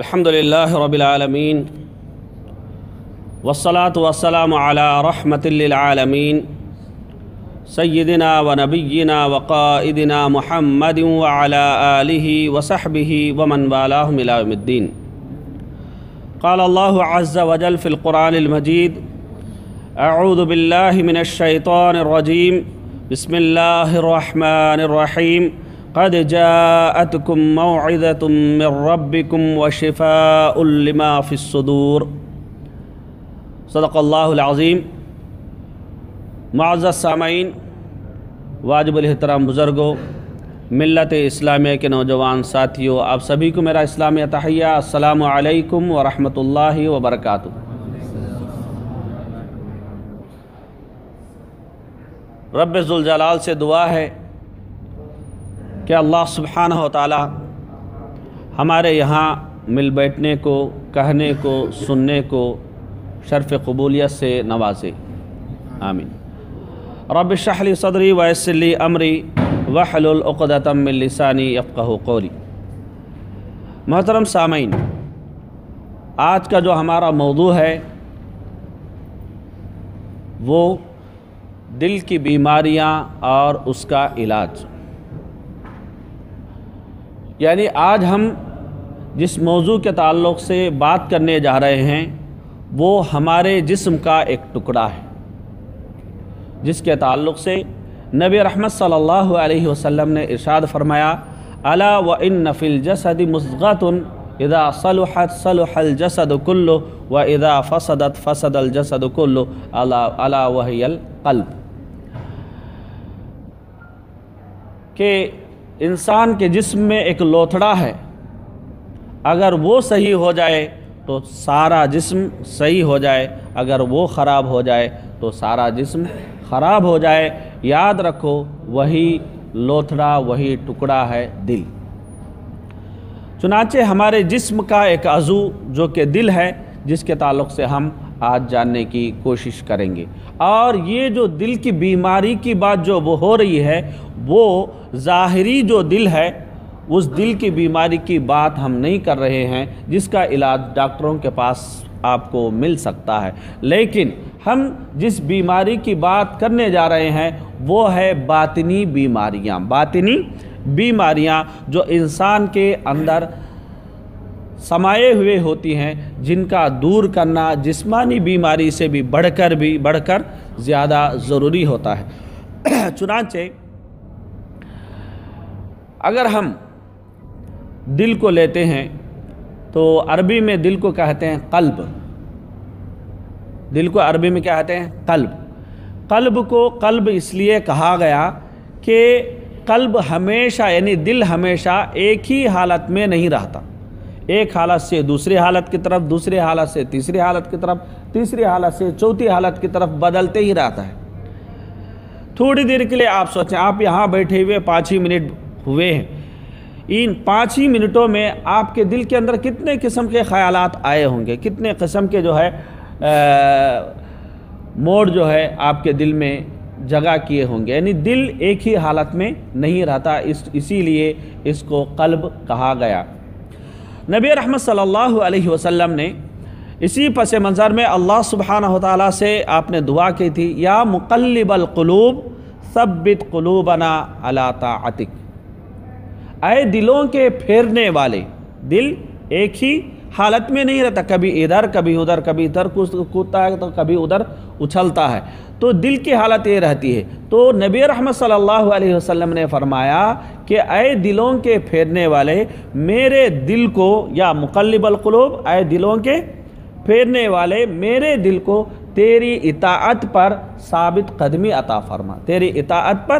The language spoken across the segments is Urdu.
الحمد لله رب العالمين والصلاة والسلام على رحمة للعالمين سيدنا ونبينا وقائدنا محمد وعلى آله وصحبه ومن والاهم إلى يوم الدين قال الله عز وجل في القرآن المجيد أعوذ بالله من الشيطان الرجيم بسم الله الرحمن الرحيم قد جاءتكم موعظة من ربكم وشفاء لما في الصدور. صدق اللہ العظیم. معزز سامعین، واجب الحترام بزرگوں، ملت اسلامیہ کے نوجوان ساتھیوں، آپ سبھی کو میرا اسلامی تحیہ، السلام علیکم ورحمۃ اللہ وبرکاتہ. رب ذوالجلال سے دعا ہے کہ اللہ سبحانہ و تعالی ہمارے یہاں مل بیٹھنے کو، کہنے کو، سننے کو شرف قبولیت سے نوازے۔ آمین۔ رب شحلی صدری ویسلی امری وحل العقدم من لسانی یفقہ قولی۔ محترم سامعین، آج کا جو ہمارا موضوع ہے، وہ دل کی بیماریاں اور اس کا علاج۔ یعنی آج ہم جس موضوع کے تعلق سے بات کرنے جا رہے ہیں، وہ ہمارے جسم کا ایک ٹکڑا ہے۔ جس کے تعلق سے نبی رحمت صلی اللہ علیہ وسلم نے ارشاد فرمایا، الا و ان نفل جسد مصغت اذا صلحت صلح الجسد کلو و اذا فسدت فسد الجسد کلو الا وحی القلب۔ کہ انسان کے جسم میں ایک لوتھڑا ہے۔ اگر وہ صحیح ہو جائے تو سارا جسم صحیح ہو جائے۔ اگر وہ خراب ہو جائے تو سارا جسم خراب ہو جائے۔ یاد رکھو، وہی لوتھڑا، وہی ٹکڑا ہے دل۔ چنانچہ ہمارے جسم کا ایک عضو جو کہ دل ہے، جس کے تعلق سے ہم آج جاننے کی کوشش کریں گے۔ اور یہ جو دل کی بیماری کی بات جو وہ ہو رہی ہے، وہ ظاہری جو دل ہے، اس دل کی بیماری کی بات ہم نہیں کر رہے ہیں، جس کا علاج ڈاکٹروں کے پاس آپ کو مل سکتا ہے۔ لیکن ہم جس بیماری کی بات کرنے جا رہے ہیں، وہ ہے باطنی بیماریاں۔ باطنی بیماریاں جو انسان کے اندر سمائے ہوئے ہوتی ہیں، جن کا دور کرنا جسمانی بیماری سے بھی بڑھ کر بھی بڑھ کر زیادہ ضروری ہوتا ہے۔ چنانچہ، اگر ہم دل کو لیتے ہیں تو عربی میں دل کو کہتے ہیں قلب۔ دل کو عربی میں کیا کہتے ہیں؟ قلب۔ قلب کو قلب اس لیے کہا گیا کہ قلب ہمیشہ یعنی دل ہمیشہ ایک ہی حالت میں نہیں رہتا۔ ایک حالت سے دوسری حالت کی طرف دوسری حالت سے تیسری حالت کی طرف تیسری حالت سے چوتھی حالت کی طرف بدلتے ہی رہتا ہے۔ تھوڑی دیر کے لیے آپ سوچیں، آپ یہاں بیٹھے ہوئے پانچ ہی منٹ ہوئے ہیں۔ ان پانچ ہی منٹوں میں آپ کے دل کے اندر کتنے قسم کے خیالات آئے ہوں گے؟ کتنے قسم کے جو ہے موڑ جو ہے آپ کے دل میں جگہ کیے ہوں گے۔ یعنی دل ایک ہی حالت میں نہیں رہتا، اس، اسی لیے اس کو قلب کہا گیا۔ نبی رحمت صلی اللہ علیہ وسلم نے اسی پس منظر میں اللہ سبحانہ تعالیٰ سے آپ نے دعا کی تھی، یا مقلب القلوب ثبت قلوبنا علی طاعتک۔ اے دلوں کے پھیرنے والے، دل ایک ہی حالت میں نہیں رہتا، کبھی ادھر کبھی ادھر کبھی ادھر کودتا ہے تو کبھی ادھر اچھلتا ہے۔ تو دل کی حالت یہ رہتی ہے۔ تو نبی رحمت صلی اللہ علیہ وسلم نے فرمایا کہ اے دلوں کے پھیرنے والے، میرے دل کو، یا مقلب القلوب، اے دلوں کے پھیرنے والے، میرے دل کو تیری اطاعت پر ثابت قدمی عطا فرما۔ تیری اطاعت پر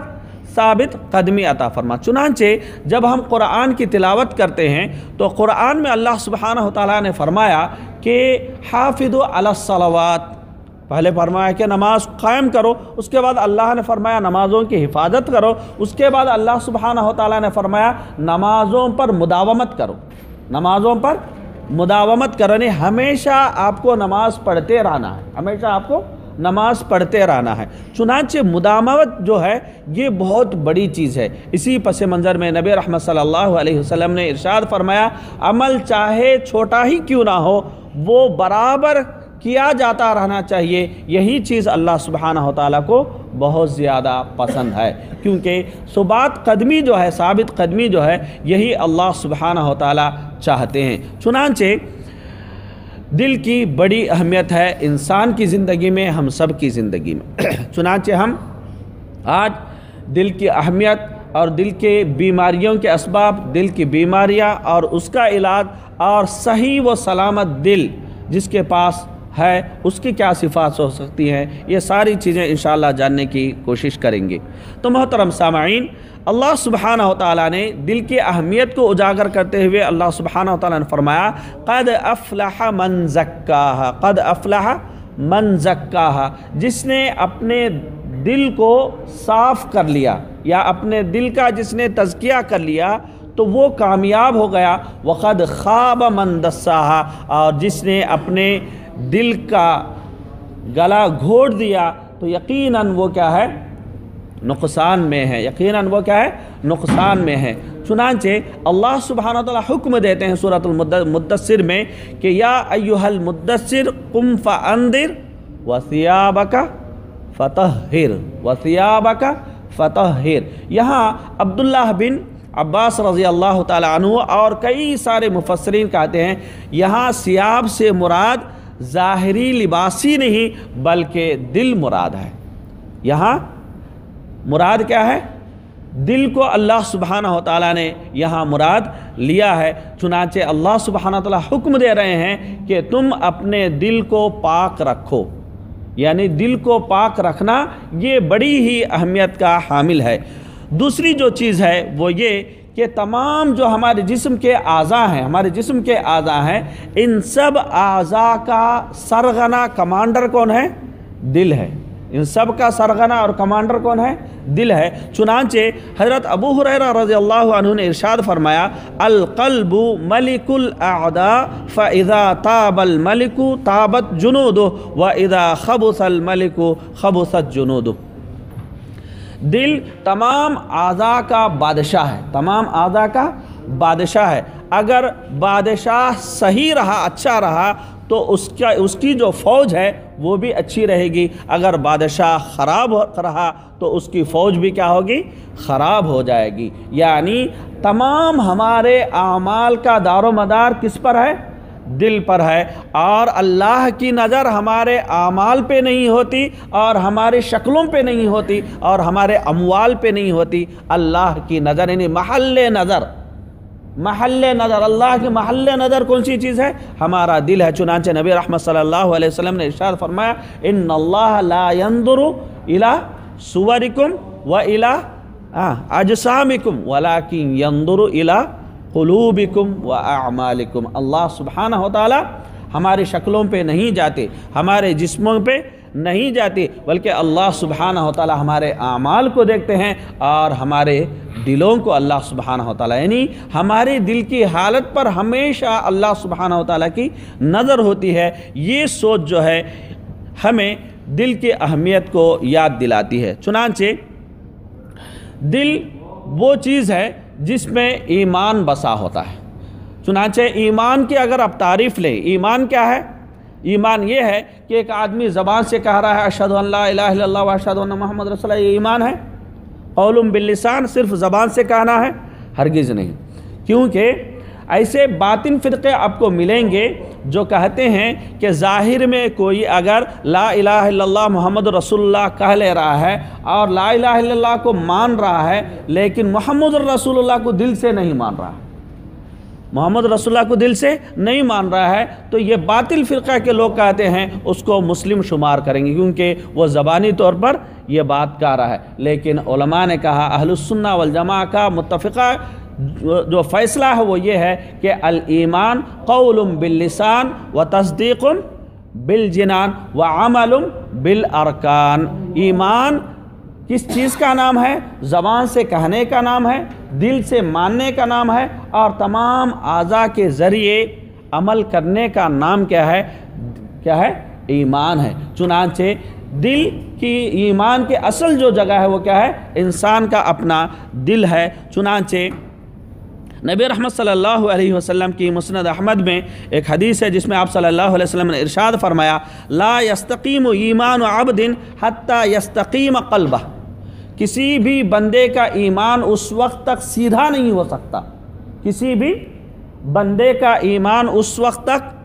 ثابت قدمی عطا فرما۔ چنانچہ جب ہم قرآن کی تلاوت کرتے ہیں تو قرآن میں اللہ سبحانہ تعالیٰ نے فرمایا کہ حافظ علی الصلوات۔ پہلے فرمایا کہ نماز قائم کرو، اس کے بعد اللہ نے فرمایا نمازوں کی حفاظت کرو، اس کے بعد اللہ سبحانہ تعالیٰ نے فرمایا نمازوں پر مداومت کرو۔ نمازوں پر مداومت کرو یعنی ہمیشہ آپ کو نماز پڑھتے رہنا ہے۔ ہمیشہ آپ کو نماز پڑھتے رہنا ہے۔ چنانچہ مدامت جو ہے، یہ بہت بڑی چیز ہے۔ اسی پس منظر میں نبی رحمت صلی اللہ علیہ وسلم نے ارشاد فرمایا، عمل چاہے چھوٹا ہی کیوں نہ ہو، وہ برابر کیا جاتا رہنا چاہیے۔ یہی چیز اللہ سبحانہ و تعالیٰ کو بہت زیادہ پسند ہے۔ کیونکہ ثبات قدمی جو ہے، ثابت قدمی جو ہے، یہی اللہ سبحانہ و تعالیٰ چاہتے ہیں۔ چنانچہ دل کی بڑی اہمیت ہے انسان کی زندگی میں، ہم سب کی زندگی میں۔ چنانچہ ہم آج دل کی اہمیت اور دل کے بیماریوں کے اسباب، دل کی بیماریاں اور اس کا علاج اور صحیح و سلامت دل جس کے پاس ہے، اس کی کیا صفات ہو سکتی ہیں؟ یہ ساری چیزیں انشاءاللہ جاننے کی کوشش کریں گے۔ تو محترم سامعین، اللہ سبحانہ و تعالیٰ نے دل کی اہمیت کو اجاگر کرتے ہوئے اللہ سبحانہ و تعالیٰ نے فرمایا، قد افلح من زکاہا قد افلح من زکاہا جس نے اپنے دل کو صاف کر لیا یا اپنے دل کا جس نے تزکیہ کر لیا، تو وہ کامیاب ہو گیا۔ وقد خواب من دساہا اور جس نے اپنے دل کا گلا گھوڑ دیا تو یقیناً وہ کیا ہے؟ نقصان میں ہے۔ یقیناً وہ کیا ہے؟ نقصان میں ہے۔ چنانچہ اللہ سبحانہ تعالیٰ حکم دیتے ہیں صورت المدثر میں کہ یا ایوہ المدثر قم فاندر وثیابک فتحر وثیابک فتحر یہاں عبداللہ بن عباس رضی اللہ تعالیٰ عنہ اور کئی سارے مفسرین کہتے ہیں، یہاں سیاب سے مراد ظاہری لباسی نہیں بلکہ دل مراد ہے۔ یہاں مراد کیا ہے؟ دل کو اللہ سبحانہ و تعالیٰ نے یہاں مراد لیا ہے۔ چنانچہ اللہ سبحانہ و تعالیٰ حکم دے رہے ہیں کہ تم اپنے دل کو پاک رکھو۔ یعنی دل کو پاک رکھنا یہ بڑی ہی اہمیت کا حامل ہے۔ دوسری جو چیز ہے وہ یہ کہ تمام جو ہمارے جسم کے اعضاء ہیں، ہمارے جسم کے اعضاء ہیں، ان سب اعضاء کا سرغنہ کمانڈر کون ہے؟ دل ہے۔ ان سب کا سرغنہ اور کمانڈر کون ہے؟ دل ہے۔ چنانچہ حضرت ابو حریرہ رضی اللہ عنہ نے ارشاد فرمایا، القلب ملک الاعداء فاذا تاب الملک تابت جنود واذا خبث الملک خبثت جنود دل تمام اعضاء کا بادشاہ ہے، تمام اعضاء کا بادشاہ ہے۔ اگر بادشاہ صحیح رہا اچھا رہا، تو اس کا، اس کی جو فوج ہے، وہ بھی اچھی رہے گی۔ اگر بادشاہ خراب رہا، تو اس کی فوج بھی کیا ہوگی؟ خراب ہو جائے گی۔ یعنی تمام ہمارے اعمال کا دار و مدار کس پر ہے؟ دل پر ہے اور اللہ کی نظر ہمارے اعمال پہ نہیں ہوتی اور ہمارے شکلوں پہ نہیں ہوتی اور ہمارے اموال پہ نہیں ہوتی۔ اللہ کی نظر یعنی محل نظر۔ محل نظر، اللہ کی محل نظر کون سی چیز ہے؟ ہمارا دل ہے۔ چنانچہ نبی رحمت صلی اللہ علیہ وسلم نے ارشاد فرمایا، ان اللہ لا ينظر الى صورکم و الى ہاں، اجسامکم، ولیکن ينظر الى قلوبکم و اعمالکم۔ اللہ سبحانہ و تعالی ہمارے شکلوں پہ نہیں جاتے، ہمارے جسموں پہ نہیں جاتے، بلکہ اللہ سبحانہ و تعالی ہمارے اعمال کو دیکھتے ہیں اور ہمارے دلوں کو اللہ سبحانہ و تعالی یعنی ہمارے دل کی حالت پر ہمیشہ اللہ سبحانہ و تعالی کی نظر ہوتی ہے۔ یہ سوچ جو ہے ہمیں دل کی اہمیت کو یاد دلاتی ہے۔ چنانچہ دل وہ چیز ہے جس میں ایمان بسا ہوتا ہے۔ چنانچہ ایمان کی اگر آپ تعریف لیں، ایمان کیا ہے؟ ایمان یہ ہے کہ ایک آدمی زبان سے کہہ رہا ہے، اشہد الہ الا اللہ و اشہد اللہ محمد رسول اللہ، یہ ایمان ہے؟ قولم باللسان صرف زبان سے کہنا ہے، ہرگز نہیں۔ کیونکہ ایسے باطن فرقے آپ کو ملیں گے جو کہتے ہیں کہ ظاہر میں کوئی اگر لا الہ الا اللہ محمد رسول اللہ کہہ لے رہا ہے اور لا الہ الا اللہ کو مان رہا ہے، لیکن محمد رسول اللہ کو دل سے نہیں مان رہا۔ محمد رسول اللہ کو دل سے نہیں مان رہا ہے، تو یہ باطل فرقہ کے لوگ کہتے ہیں، اس کو مسلم شمار کریں گے، کیونکہ وہ زبانی طور پر یہ بات کہہ رہا ہے۔ لیکن علماء نے کہا، اہل السنہ والجماع کا متفقہ جو فیصلہ ہے وہ یہ ہے کہ الایمان قول باللسان و تصدیق بالجنان و عمل بالارکان. ایمان کس چیز کا نام ہے؟ زبان سے کہنے کا نام ہے، دل سے ماننے کا نام ہے، اور تمام اعضاء کے ذریعے عمل کرنے کا نام کیا ہے؟ کیا ہے؟ ایمان ہے. چنانچہ دل کی، ایمان کے اصل جو جگہ ہے وہ کیا ہے؟ انسان کا اپنا دل ہے. چنانچہ نبی رحمت صلی اللہ علیہ وسلم کی مسند احمد میں ایک حدیث ہے جس میں آپ صلی اللہ علیہ وسلم نے ارشاد فرمایا، لا یستقیم ایمان عبد حتی یستقیم قلبہ۔ کسی بھی بندے کا ایمان اس وقت تک سیدھا نہیں ہو سکتا۔ کسی بھی بندے کا ایمان اس وقت تک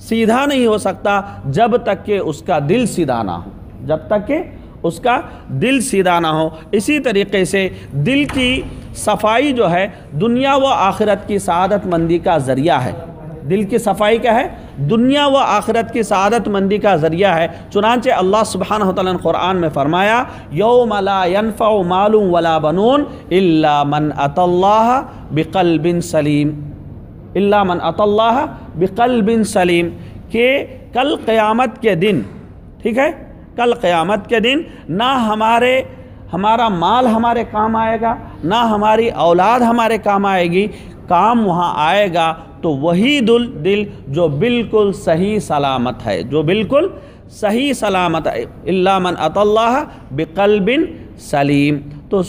سیدھا نہیں ہو سکتا جب تک کہ اس کا دل سیدھا نہ ہو۔ جب تک کہ اس کا دل سیدھا نہ ہو۔ اسی طریقے سے دل کی صفائی جو ہے، دنیا و آخرت کی سعادت مندی کا ذریعہ ہے۔ دل کی صفائی کیا ہے؟ دنیا و آخرت کی سعادت مندی کا ذریعہ ہے۔ چنانچہ اللہ سبحانہ تعالیٰ نے قرآن میں فرمایا، یوم لا ينفع مال ولا بنون الا من ات اللہ بقلب سلیم۔ الا من ات اللہ بقلب سلیم، کہ کل قیامت کے دن، ٹھیک ہے؟ کل قیامت کے دن نہ ہمارے ہمارا مال ہمارے کام آئے گا، نہ ہماری اولاد ہمارے کام آئے گی، کام وہاں آئے گا تو وہی دل دل جو بالکل صحیح سلامت ہے، جو بالکل صحیح سلامت ہے۔ اللہ من اط اللہ بقلب سلیم۔ تو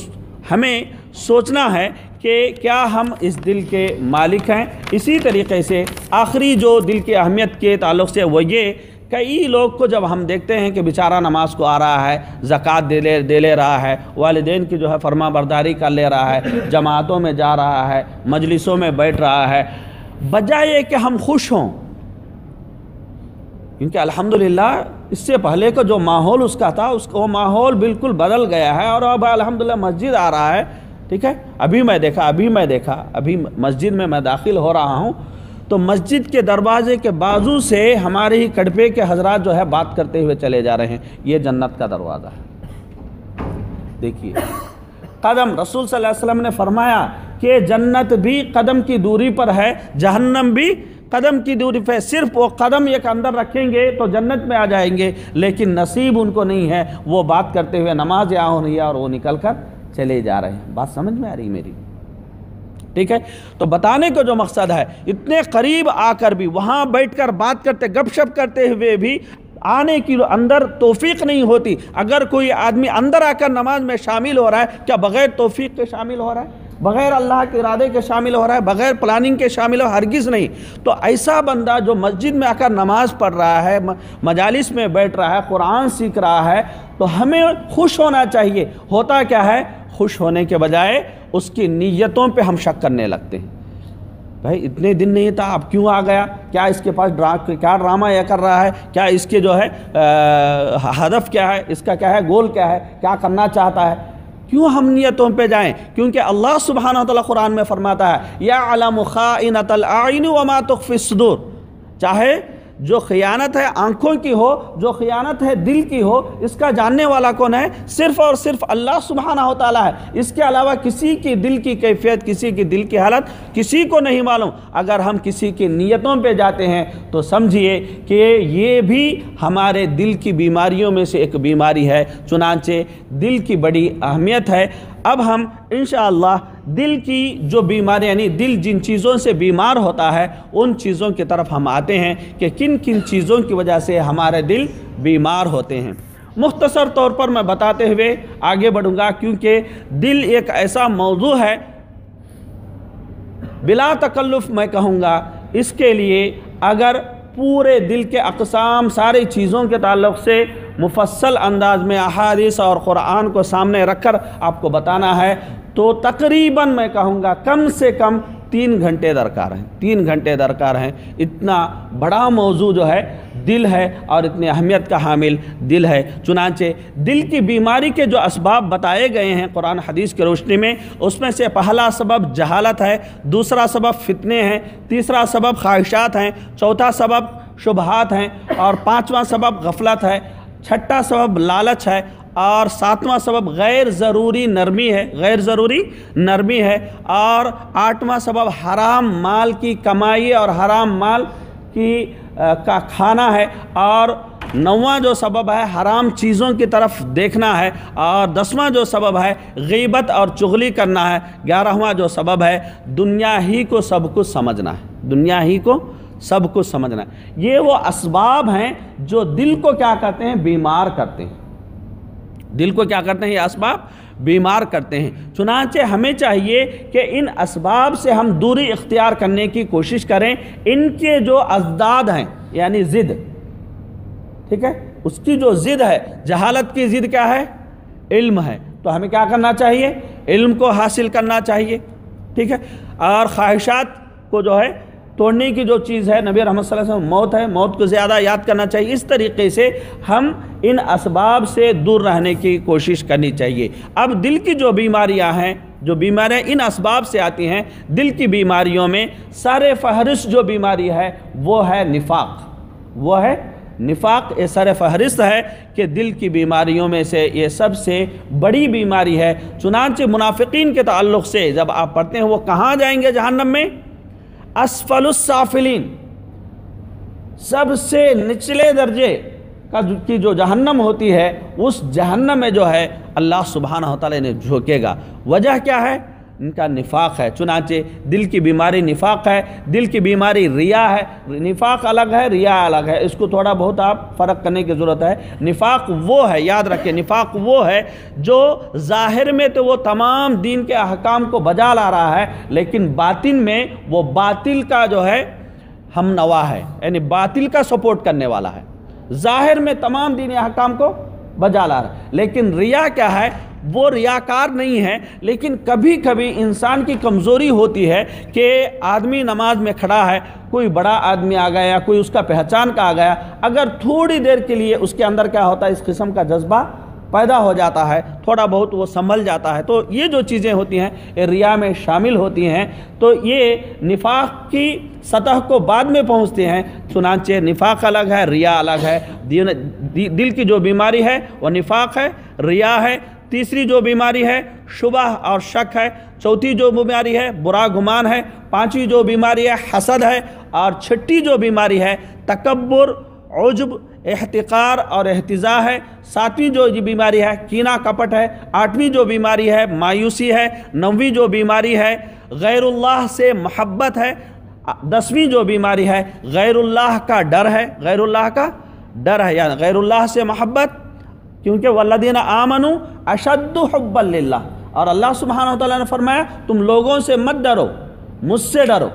ہمیں سوچنا ہے کہ کیا ہم اس دل کے مالک ہیں۔ اسی طریقے سے آخری جو دل کی اہمیت کے تعلق سے وہ یہ کئی لوگ کو جب ہم دیکھتے ہیں کہ بیچارہ نماز کو آ رہا ہے، زکوٰۃ دے لے دے لے رہا ہے، والدین کی جو ہے فرما برداری کر لے رہا ہے، جماعتوں میں جا رہا ہے، مجلسوں میں بیٹھ رہا ہے، بجائے کہ ہم خوش ہوں۔ کیونکہ الحمدللہ، اس سے پہلے کا جو ماحول اس کا تھا، اس کو وہ ماحول بالکل بدل گیا ہے اور اب الحمدللہ مسجد آ رہا ہے۔ ٹھیک ہے؟ ابھی میں دیکھا، ابھی میں دیکھا، ابھی مسجد میں میں داخل ہو رہا ہوں۔ تو مسجد کے دروازے کے بازو سے ہمارے ہی کڑپے کے حضرات جو ہے بات کرتے ہوئے چلے جا رہے ہیں۔ یہ جنت کا دروازہ ہے۔ دیکھیے۔ قدم، رسول صلی اللہ علیہ وسلم نے فرمایا کہ جنت بھی قدم کی دوری پر ہے، جہنم بھی قدم کی دوری پہ صرف وہ قدم ایک اندر رکھیں گے تو جنت میں آ جائیں گے، لیکن نصیب ان کو نہیں ہے۔ وہ بات کرتے ہوئے نماز یا ہو رہی ہے اور وہ نکل کر چلے جا رہے ہیں۔ بات سمجھ میں آ رہی میری؟ ٹھیک ہے؟ تو بتانے کا جو مقصد ہے، اتنے قریب آ کر بھی، وہاں بیٹھ کر بات کرتے، گپ شپ کرتے ہوئے بھی آنے کی اندر توفیق نہیں ہوتی۔ اگر کوئی آدمی اندر آ کر نماز میں شامل ہو رہا ہے، کیا بغیر توفیق کے شامل ہو رہا ہے؟ بغیر اللہ کے ارادے کے شامل ہو رہا ہے، بغیر پلاننگ کے شامل ہو، ہرگز نہیں۔ تو ایسا بندہ جو مسجد میں آ کر نماز پڑھ رہا ہے مجالس میں بیٹھ رہا ہے، قرآن سیکھ رہا ہے، تو ہمیں خوش ہونا چاہیے۔ ہوتا کیا ہے؟ خوش ہونے کے بجائے اس کی نیتوں پہ ہم شک کرنے لگتے ہیں۔ بھائی، اتنے دن نہیں تھا، اب کیوں آ گیا؟ کیا اس کے پاس کیا ڈرامہ یہ کر رہا ہے؟ کیا اس کے جو ہے ہدف کیا ہے؟ اس کا کیا ہے، گول کیا ہے؟ کیا کرنا چاہتا ہے؟ کیوں ہم نیتوں پہ جائیں؟ کیونکہ اللہ سبحانہ تعالیٰ قرآن میں فرماتا ہے یا علم خائنۃ العین وما تخفی الصدور۔ چاہے جو خیانت ہے آنکھوں کی ہو، جو خیانت ہے دل کی ہو، اس کا جاننے والا کون ہے؟ صرف اور صرف اللہ سبحانہ و تعالیٰ ہے۔ اس کے علاوہ کسی کی دل کی کیفیت، کسی کی دل کی حالت کسی کو نہیں معلوم۔ اگر ہم کسی کی نیتوں پہ جاتے ہیں تو سمجھیے کہ یہ بھی ہمارے دل کی بیماریوں میں سے ایک بیماری ہے۔ چنانچہ دل کی بڑی اہمیت ہے۔ اب ہم انشاءاللہ دل کی جو بیماری یعنی دل جن چیزوں سے بیمار ہوتا ہے، ان چیزوں کی طرف ہم آتے ہیں کہ کن کن چیزوں کی وجہ سے ہمارے دل بیمار ہوتے ہیں۔ مختصر طور پر میں بتاتے ہوئے آگے بڑھوں گا، کیونکہ دل ایک ایسا موضوع ہے۔ بلا تکلف میں کہوں گا، اس کے لیے اگر پورے دل کے اقسام ساری چیزوں کے تعلق سے مفصل انداز میں احادیث اور قرآن کو سامنے رکھ کر آپ کو بتانا ہے تو تقریباً میں کہوں گا کم سے کم تین گھنٹے درکار ہیں۔ تین گھنٹے درکار ہیں۔ اتنا بڑا موضوع جو ہے، دل ہے اور اتنی اہمیت کا حامل دل ہے۔ چنانچہ دل کی بیماری کے جو اسباب بتائے گئے ہیں قرآن حدیث کی روشنی میں، اس میں سے پہلا سبب جہالت ہے، دوسرا سبب فتنے ہیں، تیسرا سبب خواہشات ہیں، چوتھا سبب شبہات ہیں اور پانچواں سبب غفلت ہے، چھٹا سبب لالچ ہے اور ساتواں سبب غیر ضروری نرمی ہے، غیر ضروری نرمی ہے، اور آٹھواں سبب حرام مال کی کمائی اور حرام مال کی کا کھانا ہے، اور نواں جو سبب ہے، حرام چیزوں کی طرف دیکھنا ہے، اور دسواں جو سبب ہے، غیبت اور چغلی کرنا ہے، گیارہواں جو سبب ہے، دنیا ہی کو سب کچھ سمجھنا ہے، دنیا ہی کو سب کچھ سمجھنا ہے۔ یہ وہ اسباب ہیں جو دل کو کیا کرتے ہیں؟ بیمار کرتے ہیں۔ دل کو کیا کرتے ہیں؟ یہ اسباب بیمار کرتے ہیں۔ چنانچہ ہمیں چاہیے کہ ان اسباب سے ہم دوری اختیار کرنے کی کوشش کریں۔ ان کے جو ازداد ہیں یعنی زد، ٹھیک ہے؟ اس کی جو زد ہے، جہالت کی زد کیا ہے؟ علم ہے۔ تو ہمیں کیا کرنا چاہیے؟ علم کو حاصل کرنا چاہیے۔ ٹھیک ہے؟ اور خواہشات کو جو ہے توڑنے کی جو چیز ہے، نبی رحمت صلی اللہ علیہ وسلم، موت ہے۔ موت کو زیادہ یاد کرنا چاہیے۔ اس طریقے سے ہم ان اسباب سے دور رہنے کی کوشش کرنی چاہیے۔ اب دل کی جو بیماریاں ہیں، جو بیماریاں ان اسباب سے آتی ہیں، دل کی بیماریوں میں سر فہرست جو بیماری ہے، وہ ہے نفاق۔ وہ ہے نفاق۔ یہ سر فہرست ہے کہ دل کی بیماریوں میں سے یہ سب سے بڑی بیماری ہے۔ چنانچہ منافقین کے تعلق سے جب آپ پڑھتے ہیں، وہ کہاں جائیں گے جہنم میں؟ اسفل السافلین، سب سے نچلے درجے کا کی جو جہنم ہوتی ہے، اس جہنم میں جو ہے اللہ سبحانہ تعالیٰ نے جھوکے گا۔ وجہ کیا ہے؟ ان کا نفاق ہے، چنانچہ دل کی بیماری نفاق ہے، دل کی بیماری ریا ہے۔ نفاق الگ ہے، ریا الگ ہے۔ اس کو تھوڑا بہت آپ فرق کرنے کی ضرورت ہے۔ نفاق وہ ہے، یاد رکھیں، نفاق وہ ہے جو ظاہر میں تو وہ تمام دین کے احکام کو بجا لا رہا ہے، لیکن باطن میں وہ باطل کا جو ہے ہم نوا ہے یعنی باطل کا سپورٹ کرنے والا ہے۔ ظاہر میں تمام دینی احکام کو بجا لا رہا ہے، لیکن ریا کیا ہے؟ وہ ریاکار نہیں ہے لیکن کبھی کبھی انسان کی کمزوری ہوتی ہے کہ آدمی نماز میں کھڑا ہے، کوئی بڑا آدمی آ گیا، کوئی اس کا پہچان کا آ گیا، اگر تھوڑی دیر کے لیے اس کے اندر کیا ہوتا ہے، اس قسم کا جذبہ پیدا ہو جاتا ہے، تھوڑا بہت وہ سنبھل جاتا ہے۔ تو یہ جو چیزیں ہوتی ہیں، یہ ریا میں شامل ہوتی ہیں۔ تو یہ نفاق کی سطح کو بعد میں پہنچتے ہیں، چنانچہ نفاق الگ ہے، ریا الگ ہے۔ دل کی جو بیماری ہے، وہ نفاق ہے، ریا ہے۔ تیسری جو بیماری ہے، شبہ اور شک ہے، چوتھی جو بیماری ہے، برا گمان ہے، پانچویں جو بیماری ہے، حسد ہے، اور چھٹی جو بیماری ہے، تکبر، عجب، احتقار اور احتضاء ہے۔ ساتویں جو بیماری ہے کینہ کپٹ ہے۔ آٹھویں جو بیماری ہے، مایوسی ہے۔ نویں جو بیماری ہے، غیر اللہ سے محبت ہے۔ دسویں جو بیماری ہے، غیر اللہ کا ڈر ہے۔ غیر اللہ کا ڈر ہے یعنی غیر اللہ سے محبت۔ کیونکہ والذین آمنوا اشد حب اللہ اور اللہ سبحانہ وتعالی نے فرمایا، تم لوگوں سے مت ڈرو، مجھ سے ڈرو۔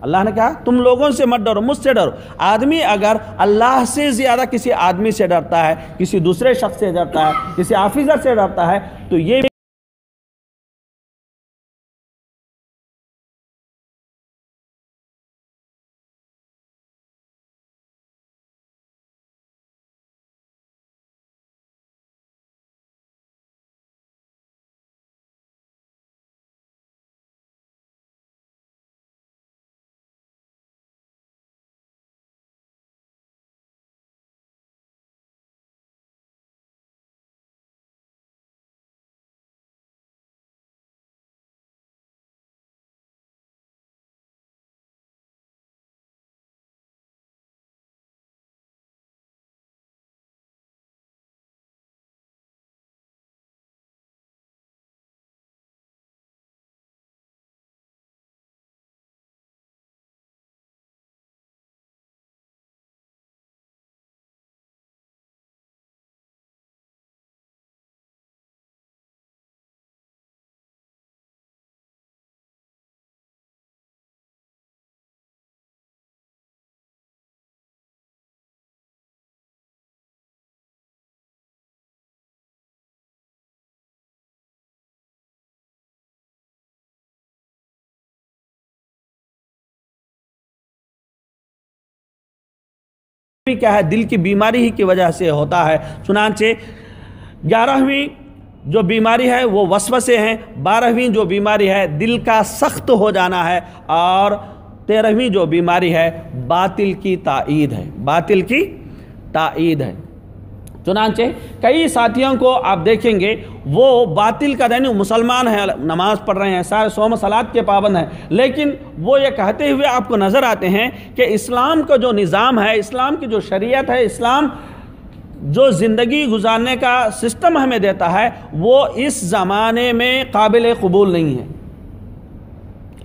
اللہ نے کہا، تم لوگوں سے مت ڈرو، مجھ سے ڈرو۔ آدمی اگر اللہ سے زیادہ کسی آدمی سے ڈرتا ہے، کسی دوسرے شخص سے ڈرتا ہے، کسی آفیزر سے ڈرتا ہے، تو یہ کیا ہے، دل کی بیماری ہی کی وجہ سے ہوتا ہے۔ چنانچہ گیارہویں جو بیماری ہے، وہ وسوسے ہیں۔ بارہویں جو بیماری ہے، دل کا سخت ہو جانا ہے۔ اور تیرہویں جو بیماری ہے، باطل کی تائید ہے۔ باطل کی تائید ہے۔ چنانچہ کئی ساتھیوں کو آپ دیکھیں گے، وہ باطل کا دینی مسلمان ہیں، نماز پڑھ رہے ہیں، سارے سو مسلات کے پابند ہیں۔ لیکن وہ یہ کہتے ہوئے آپ کو نظر آتے ہیں کہ اسلام کا جو نظام ہے، اسلام کی جو شریعت ہے، اسلام جو زندگی گزارنے کا سسٹم ہمیں دیتا ہے، وہ اس زمانے میں قابل قبول نہیں ہے۔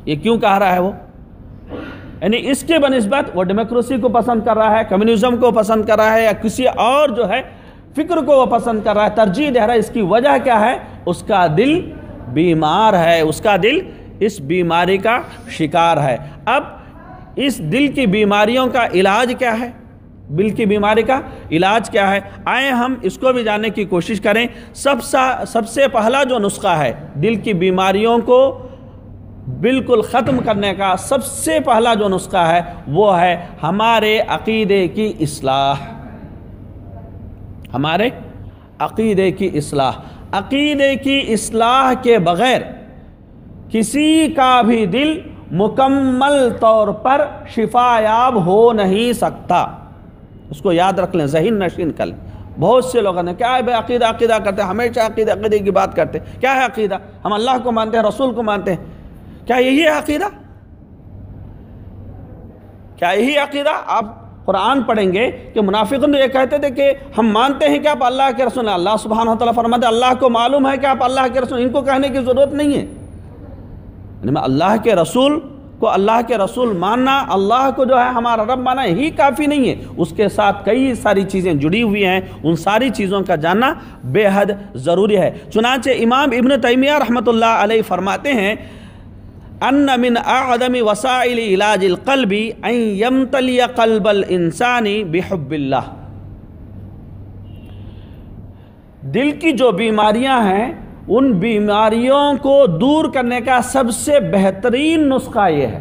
یہ کیوں کہہ رہا ہے وہ؟ یعنی اس کے بنسبت وہ ڈیموکریسی کو پسند کر رہا ہے، کمیونزم کو پسند کر رہا ہے یا کسی اور جو ہے فکر کو وہ پسند کر رہا ہے، ترجیح دے رہا ہے، اس کی وجہ کیا ہے؟ اس کا دل بیمار ہے، اس کا دل اس بیماری کا شکار ہے۔ اب اس دل کی بیماریوں کا علاج کیا ہے؟ دل کی بیماری کا علاج کیا ہے؟ آئیں ہم اس کو بھی جاننے کی کوشش کریں۔ سب سا، سب سے پہلا جو نسخہ ہے، دل کی بیماریوں کو بالکل ختم کرنے کا سب سے پہلا جو نسخہ ہے، وہ ہے ہمارے عقیدے کی اصلاح۔ ہمارے عقیدے کی اصلاح، عقیدے کی اصلاح کے بغیر کسی کا بھی دل مکمل طور پر شفا یاب ہو نہیں سکتا۔ اس کو یاد رکھ لیں، ذہن نشین کر لیں۔ بہت سے لوگوں نے کیا ہے بھائی، عقیدہ عقیدہ کرتے ہیں، ہمیشہ عقیدہ، عقیدے کی بات کرتے ہیں۔ کیا ہے عقیدہ؟ ہم اللہ کو مانتے ہیں، رسول کو مانتے ہیں۔ کیا یہی ہے عقیدہ؟ کیا یہی عقیدہ؟ آپ قرآن پڑھیں گے کہ منافقن یہ کہتے تھے کہ ہم مانتے ہیں کہ آپ اللہ کے رسول اللہ سبحانہ وتعالی فرماتے ہیں، اللہ کو معلوم ہے کہ آپ اللہ کے رسول ان کو کہنے کی ضرورت نہیں ہے۔ یعنی اللہ کے رسول کو اللہ کے رسول ماننا، اللہ کو جو ہے ہمارا رب ماننا ہی کافی نہیں ہے۔ اس کے ساتھ کئی ساری چیزیں جڑی ہوئی ہیں۔ ان ساری چیزوں کا جاننا بے حد ضروری ہے۔ چنانچہ امام ابن تیمیہ رحمۃ اللہ علیہ فرماتے ہیں ان من اعظم وسائل علاج القلب ان يمتلي قلب الانسان بحب اللہ دل کی جو بیماریاں ہیں، ان بیماریوں کو دور کرنے کا سب سے بہترین نسخہ یہ ہے۔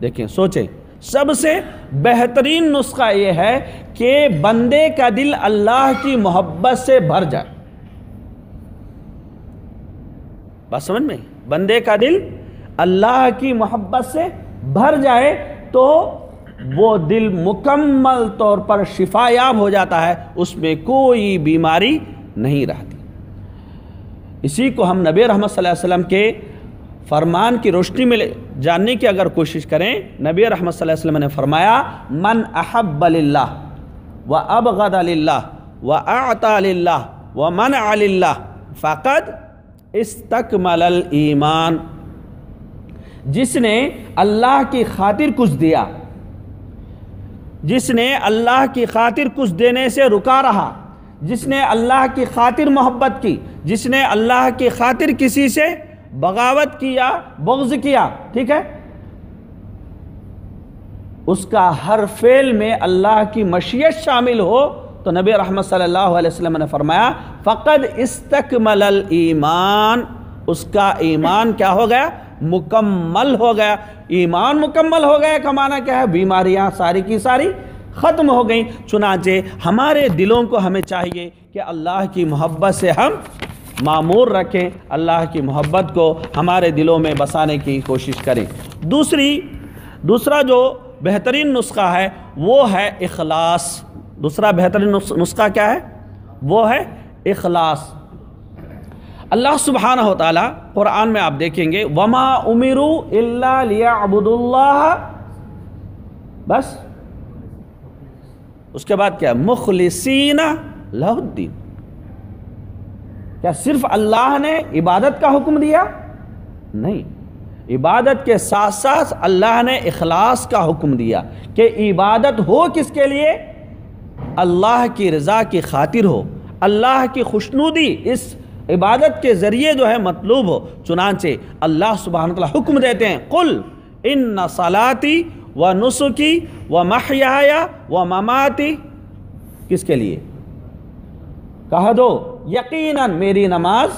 دیکھیں، سوچیں، سب سے بہترین نسخہ یہ ہے کہ بندے کا دل اللہ کی محبت سے بھر جائے۔ بات سمجھ میں بندے کا دل اللہ کی محبت سے بھر جائے تو وہ دل مکمل طور پر شفا یاب ہو جاتا ہے، اس میں کوئی بیماری نہیں رہتی۔ اسی کو ہم نبی رحمت صلی اللہ علیہ وسلم کے فرمان کی روشنی میں جاننے کی اگر کوشش کریں، نبی رحمت صلی اللہ علیہ وسلم نے فرمایا، من احب للہ و ابغض للہ و اعطا للہ و منع للہ فقد استکمل الایمان جس نے اللہ کی خاطر کچھ دیا، جس نے اللہ کی خاطر کچھ دینے سے رکا رہا، جس نے اللہ کی خاطر محبت کی، جس نے اللہ کی خاطر کسی سے بغاوت کیا، بغض کیا، ٹھیک ہے؟ اس کا ہر فعل میں اللہ کی مشیت شامل ہو تو نبی رحمت صلی اللہ علیہ وسلم نے فرمایا، فقد استکمل الایمان اس کا ایمان کیا ہو گیا؟ مکمل ہو گیا۔ ایمان مکمل ہو گیا کمانا کیا ہے؟ بیماریاں ساری کی ساری ختم ہو گئیں۔ چنانچہ ہمارے دلوں کو ہمیں چاہیے کہ اللہ کی محبت سے ہم معمور رکھیں، اللہ کی محبت کو ہمارے دلوں میں بسانے کی کوشش کریں۔ دوسری، دوسرا جو بہترین نسخہ ہے، وہ ہے اخلاص۔ دوسرا بہترین نسخہ کیا ہے؟ وہ ہے اخلاص۔ اللہ سبحانہ و تعالیٰ قرآن میں آپ دیکھیں گے، وما امرو اللہ لیا اللہ بس۔ اس کے بعد کیا؟ مخلصین لہ الدین۔ کیا صرف اللہ نے عبادت کا حکم دیا؟ نہیں۔ عبادت کے ساتھ ساتھ اللہ نے اخلاص کا حکم دیا کہ عبادت ہو کس کے لیے؟ اللہ کی رضا کی خاطر ہو، اللہ کی خوشنودی اس عبادت کے ذریعے جو ہے مطلوب ہو۔ چنانچہ اللہ سبحانہ وتعالی حکم دیتے ہیں، قل ان صلاتی و نسخی و محیا و مماتی۔ کس کے لیے؟ کہہ دو، یقیناً میری نماز،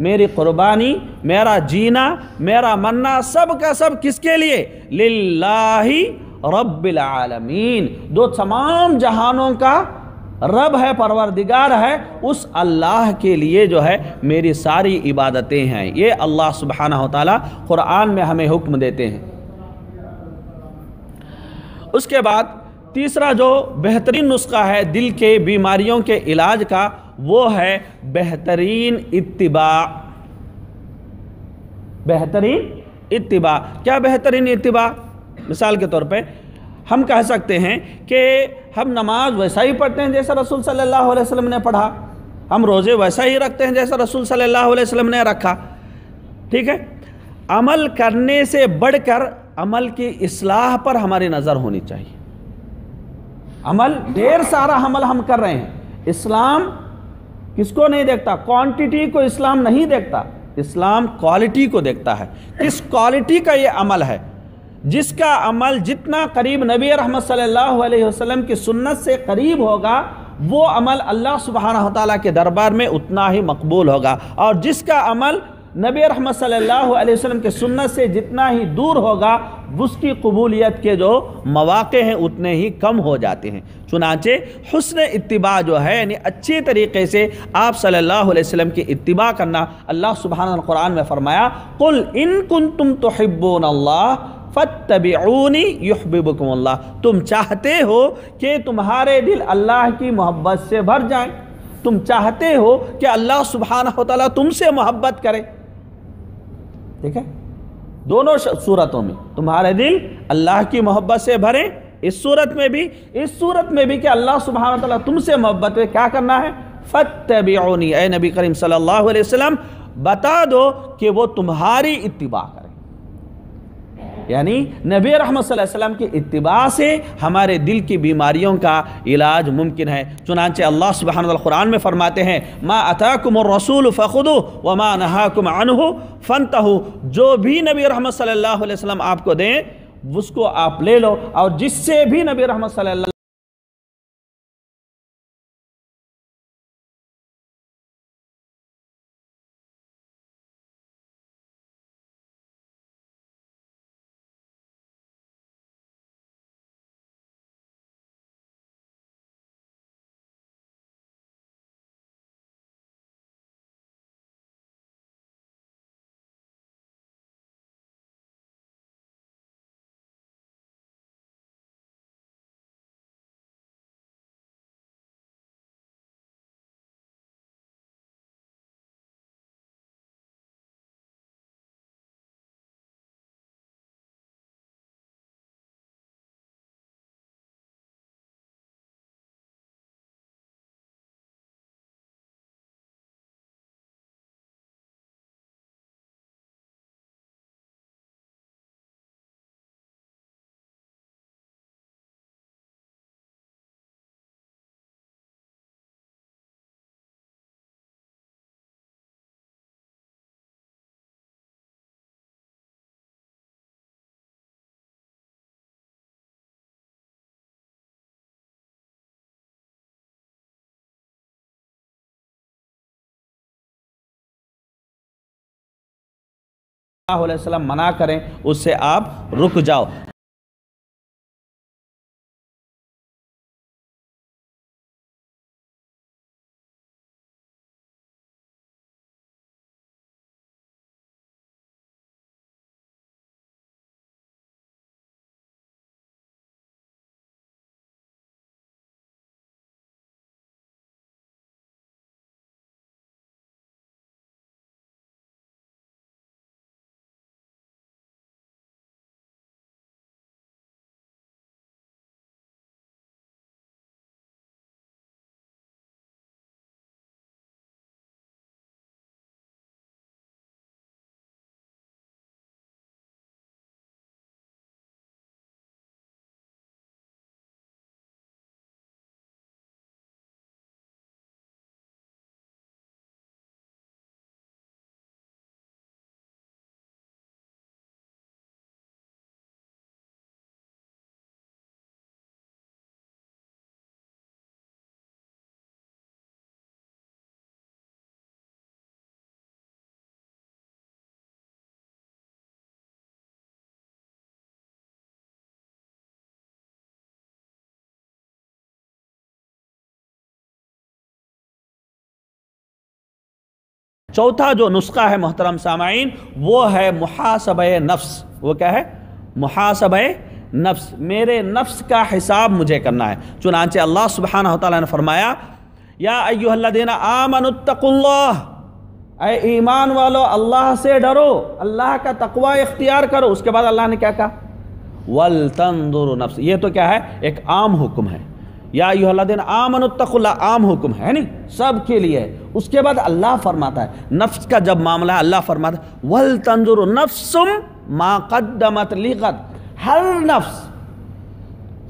میری قربانی، میرا جینا، میرا مننا، سب کا سب کس کے لیے؟ للہ رب العالمین دو تمام جہانوں کا رب ہے، پروردگار ہے، اس اللہ کے لیے جو ہے میری ساری عبادتیں ہیں۔ یہ اللہ سبحانہ و تعالیٰ قرآن میں ہمیں حکم دیتے ہیں۔ اس کے بعد تیسرا جو بہترین نسخہ ہے دل کے بیماریوں کے علاج کا، وہ ہے بہترین اتباع۔ بہترین اتباع۔ کیا بہترین اتباع؟ مثال کے طور پہ ہم کہہ سکتے ہیں کہ ہم نماز ویسا ہی پڑھتے ہیں جیسا رسول صلی اللہ علیہ وسلم نے پڑھا۔ ہم روزے ویسا ہی رکھتے ہیں جیسا رسول صلی اللہ علیہ وسلم نے رکھا۔ ٹھیک ہے؟ عمل کرنے سے بڑھ کر عمل کی اصلاح پر ہماری نظر ہونی چاہیے۔ عمل ڈھیر سارا عمل ہم کر رہے ہیں۔ اسلام کس کو نہیں دیکھتا؟ کوانٹیٹی کو اسلام نہیں دیکھتا۔ اسلام کوالٹی کو دیکھتا ہے۔ کس کوالٹی کا یہ عمل ہے؟ جس کا عمل جتنا قریب نبی رحمت صلی اللہ علیہ وسلم کی سنت سے قریب ہوگا، وہ عمل اللہ سبحانہ تعالیٰ کے دربار میں اتنا ہی مقبول ہوگا۔ اور جس کا عمل نبی رحمت صلی اللہ علیہ وسلم کے سنت سے جتنا ہی دور ہوگا، اس کی قبولیت کے جو مواقع ہیں اتنے ہی کم ہو جاتے ہیں۔ چنانچہ حسن اتباع جو ہے یعنی اچھی طریقے سے آپ صلی اللہ علیہ وسلم کی اتباع کرنا، اللہ سبحانہ قرآن میں فرمایا، قل ان کنتم تحبون اللہ فتبعونی یحببکم اللہ۔ تم چاہتے ہو کہ تمہارے دل اللہ کی محبت سے بھر جائیں۔ تم چاہتے ہو کہ اللہ سبحانہ تعالیٰ تم سے محبت کرے۔ ٹھیک ہے؟ دونوں صورتوں میں تمہارے دل اللہ کی محبت سے بھرے۔ اس صورت میں بھی، اس صورت میں بھی کہ اللہ سبحانہ تعالیٰ تم سے محبت میں کیا کرنا ہے؟ فتبعونی اے نبی کریم صلی اللہ علیہ وسلم، بتا دو کہ وہ تمہاری اتباع کرے یعنی نبی رحمت صلی اللہ علیہ وسلم کی اتباع سے ہمارے دل کی بیماریوں کا علاج ممکن ہے۔ چنانچہ اللہ سبحانہ القرآن میں فرماتے ہیں، ما اتاکم الرسول فخدو وما نہاکم عنہ فنتہو جو بھی نبی رحمت صلی اللہ علیہ وسلم آپ کو دیں، اس کو آپ لے لو۔ اور جس سے بھی نبی رحمت صلی اللہ اللہ علیہ وسلم منع کریں اس سے آپ رک جاؤ۔ چوتھا جو نسخہ ہے محترم سامعین، وہ ہے محاسبہ نفس۔ وہ کیا ہے؟ محاسبہ نفس۔ میرے نفس کا حساب مجھے کرنا ہے۔ چنانچہ اللہ سبحانہ تعالیٰ نے فرمایا، یا ایوہ الذین آمنوا اتقوا اللہ۔ اے ایمان والو، اللہ سے ڈرو۔ اللہ کا تقوی اختیار کرو۔ اس کے بعد اللہ نے کیا کہا؟ وَلْتَنْظُرُ نفس۔ یہ تو کیا ہے؟ ایک عام حکم ہے۔ یا ایوہ اللہ دین آمن اتقوا اللہ، عام حکم ہے نہیں سب کے لیے۔ اس کے بعد اللہ فرماتا ہے، نفس کا جب معاملہ ہے، اللہ فرماتا ہے، وَلْتَنْظُرُ نَفْسُمْ مَا قَدَّمَتْ لِغَدْ۔ ہر نفس،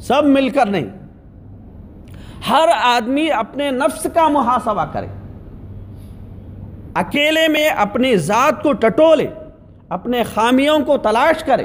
سب مل کر نہیں، ہر آدمی اپنے نفس کا محاسبہ کرے۔ اکیلے میں اپنی ذات کو ٹٹولے، اپنے خامیوں کو تلاش کرے۔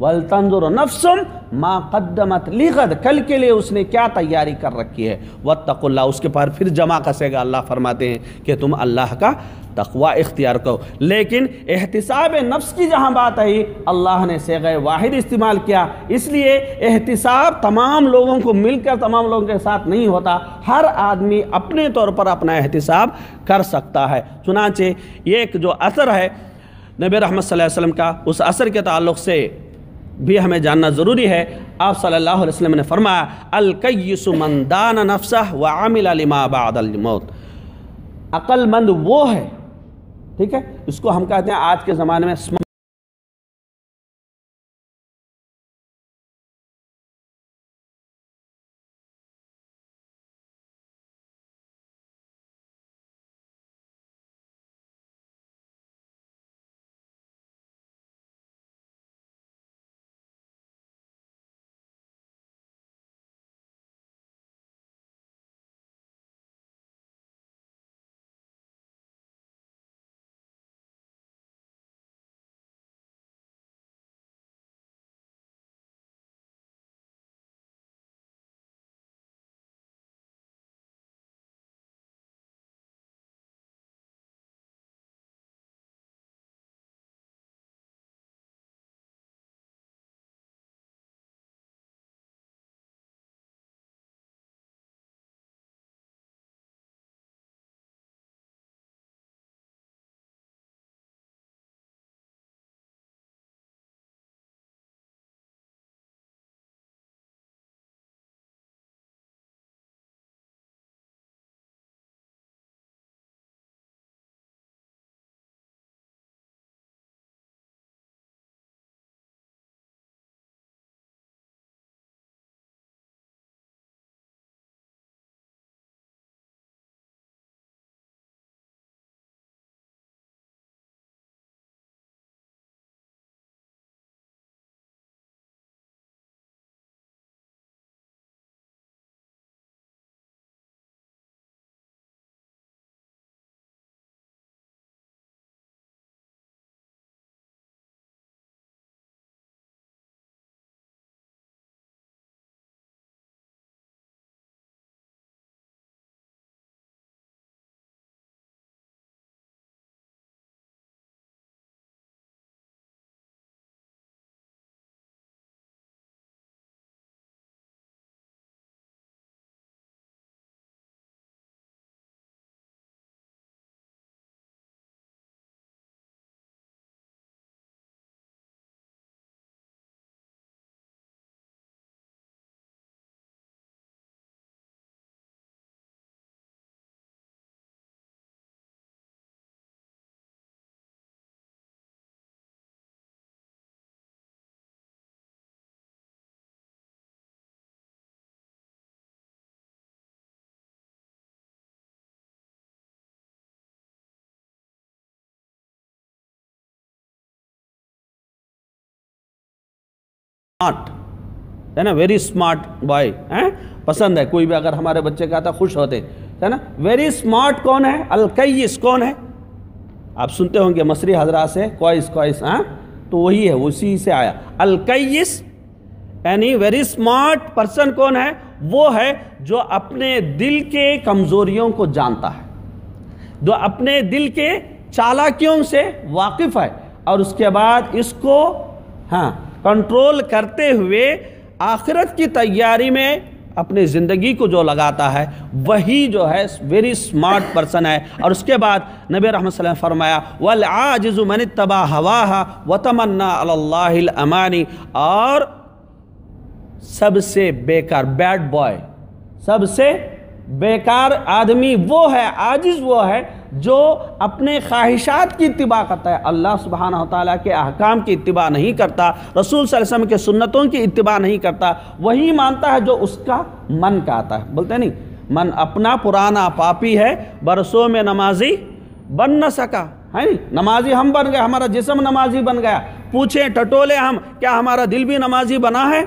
وَلْتَنظُرُ نَفْسُمْ مَا قَدَّمَتْ لِغَدْ، کل کے لیے اس نے کیا تیاری کر رکھی ہے؟ وَاتَّقُ اللَّهُ اس کے پار پھر جمع کسے گا؟ اللہ فرماتے ہیں کہ تم اللہ کا تقوی اختیار کرو۔ لیکن احتساب نفس کی جہاں بات آئی، اللہ نے سیغ واحد استعمال کیا۔ اس لیے احتساب تمام لوگوں کو مل کر تمام لوگوں کے ساتھ نہیں ہوتا۔ ہر آدمی اپنے طور پر اپنا احتساب کر سکتا ہے۔ چنانچہ یہ ایک جو اثر ہے، نبی رحمت صلی اللہ علیہ وسلم کا، اس اثر کے تعلق سے بھی ہمیں جاننا ضروری ہے۔ آپ صلی اللہ علیہ وسلم نے فرمایا، القیس من دان نفسہ وعمل لما بعد الموت۔ عقل مند وہ ہے، ٹھیک ہے؟ اس کو ہم کہتے ہیں آج کے زمانے میں اسمارٹ ہے نا? ویری اسمارٹ بوائے پسند ہے کوئی بھی اگر ہمارے بچے کہتا خوش ہوتے، ہے نا؟ ویری اسمارٹ کون ہے؟ القیس کون ہے؟ آپ سنتے ہوں گے مصری حضرات سے کوئس کوئس ہاں تو وہی ہے، اسی سے آیا۔ القیس یعنی ویری اسمارٹ پرسن کون ہے؟ وہ ہے جو اپنے دل کے کمزوریوں کو جانتا ہے، جو اپنے دل کے چالاکیوں سے واقف ہے، اور اس کے بعد اس کو ہاں کنٹرول کرتے ہوئے آخرت کی تیاری میں اپنی زندگی کو جو لگاتا ہے، وہی جو ہے ویری سمارٹ پرسن ہے۔ اور اس کے بعد نبی رحمت صلی اللہ علیہ وسلم فرمایا، وَالْعَاجِزُ مَنِ اتَّبَا هَوَاهَا وَتَمَنَّا عَلَى اللَّهِ الْأَمَانِ۔ اور سب سے بیکار بیڈ بوائے سب سے بیکار آدمی وہ ہے، عاجز وہ ہے جو اپنے خواہشات کی اتباع کرتا ہے۔ اللہ سبحانہ وتعالی کے احکام کی اتباع نہیں کرتا، رسول صلی اللہ علیہ وسلم کے سنتوں کی اتباع نہیں کرتا، وہی مانتا ہے جو اس کا من کہتا ہے۔ بولتے نہیں، من اپنا پرانا پاپی ہے، برسوں میں نمازی بن نہ سکا۔ ہے نہیں، نمازی ہم بن گئے، ہمارا جسم نمازی بن گیا۔ پوچھیں ٹٹولے ہم، کیا ہمارا دل بھی نمازی بنا ہے؟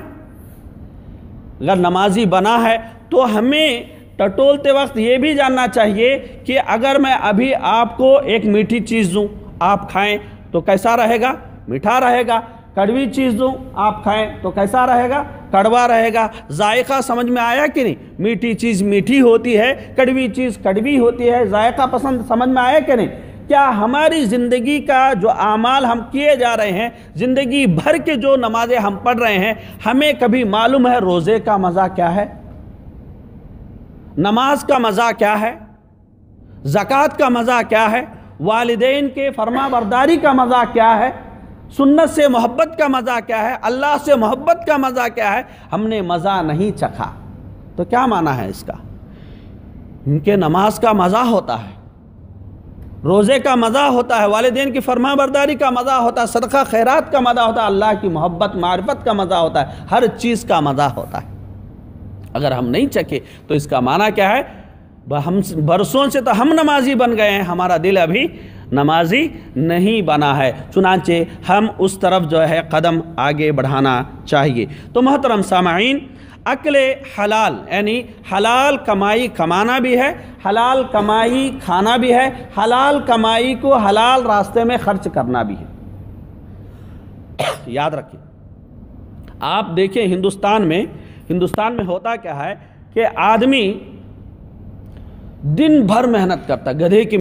اگر نمازی بنا ہے تو ہمیں ٹٹولتے وقت یہ بھی جاننا چاہیے کہ اگر میں ابھی آپ کو ایک میٹھی چیز دوں، آپ کھائیں تو کیسا رہے گا؟ میٹھا رہے گا۔ کڑوی چیز دوں، آپ کھائیں تو کیسا رہے گا؟ کڑوا رہے گا۔ ذائقہ سمجھ میں آیا کہ نہیں؟ میٹھی چیز میٹھی ہوتی ہے، کڑوی چیز کڑوی ہوتی ہے، ذائقہ پسند سمجھ میں آیا کہ نہیں؟ کیا ہماری زندگی کا جو اعمال ہم کیے جا رہے ہیں، زندگی بھر کے جو نمازیں ہم پڑھ رہے ہیں، ہمیں کبھی معلوم ہے روزے کا مزہ کیا ہے؟ نماز کا مزہ کیا ہے زکوٰۃ کا مزہ کیا ہے والدین کے فرما برداری کا مزہ کیا ہے سنت سے محبت کا مزہ کیا ہے اللہ سے محبت کا مزہ کیا ہے ہم نے مزہ نہیں چکھا تو کیا معنی ہے اس کا ان کے نماز کا مزہ ہوتا ہے روزے کا مزہ ہوتا ہے والدین کی فرما برداری کا مزہ ہوتا ہے صدقہ خیرات کا مزہ ہوتا ہے اللہ کی محبت معرفت کا مزہ ہوتا ہے ہر چیز کا مزہ ہوتا ہے اگر ہم نہیں چکے تو اس کا معنی کیا ہے؟ ہم برسوں سے تو ہم نمازی بن گئے ہیں، ہمارا دل ابھی نمازی نہیں بنا ہے۔ چنانچہ ہم اس طرف جو ہے قدم آگے بڑھانا چاہیے۔ تو محترم سامعین، عقل حلال یعنی حلال کمائی کمانا بھی ہے، حلال کمائی کھانا بھی ہے، حلال کمائی کو حلال راستے میں خرچ کرنا بھی ہے۔ یاد رکھیں آپ دیکھیں ہندوستان میں ہندوستان میں ہوتا کیا ہے کہ آدمی دن بھر محنت کرتا گدھے کی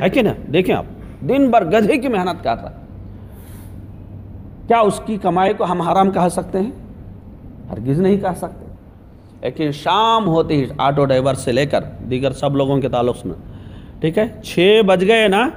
ہے کہ نا دیکھیں آپ، دن بھر گدھے کی محنت کر رہا کیا اس کی کمائی کو ہم حرام کہہ سکتے ہیں؟ ہرگز نہیں کہہ سکتے۔ لیکن شام ہوتے ہی آٹو ڈرائیور سے لے کر دیگر سب لوگوں کے تعلق میں ٹھیک ہے؟ چھ بج گئے نا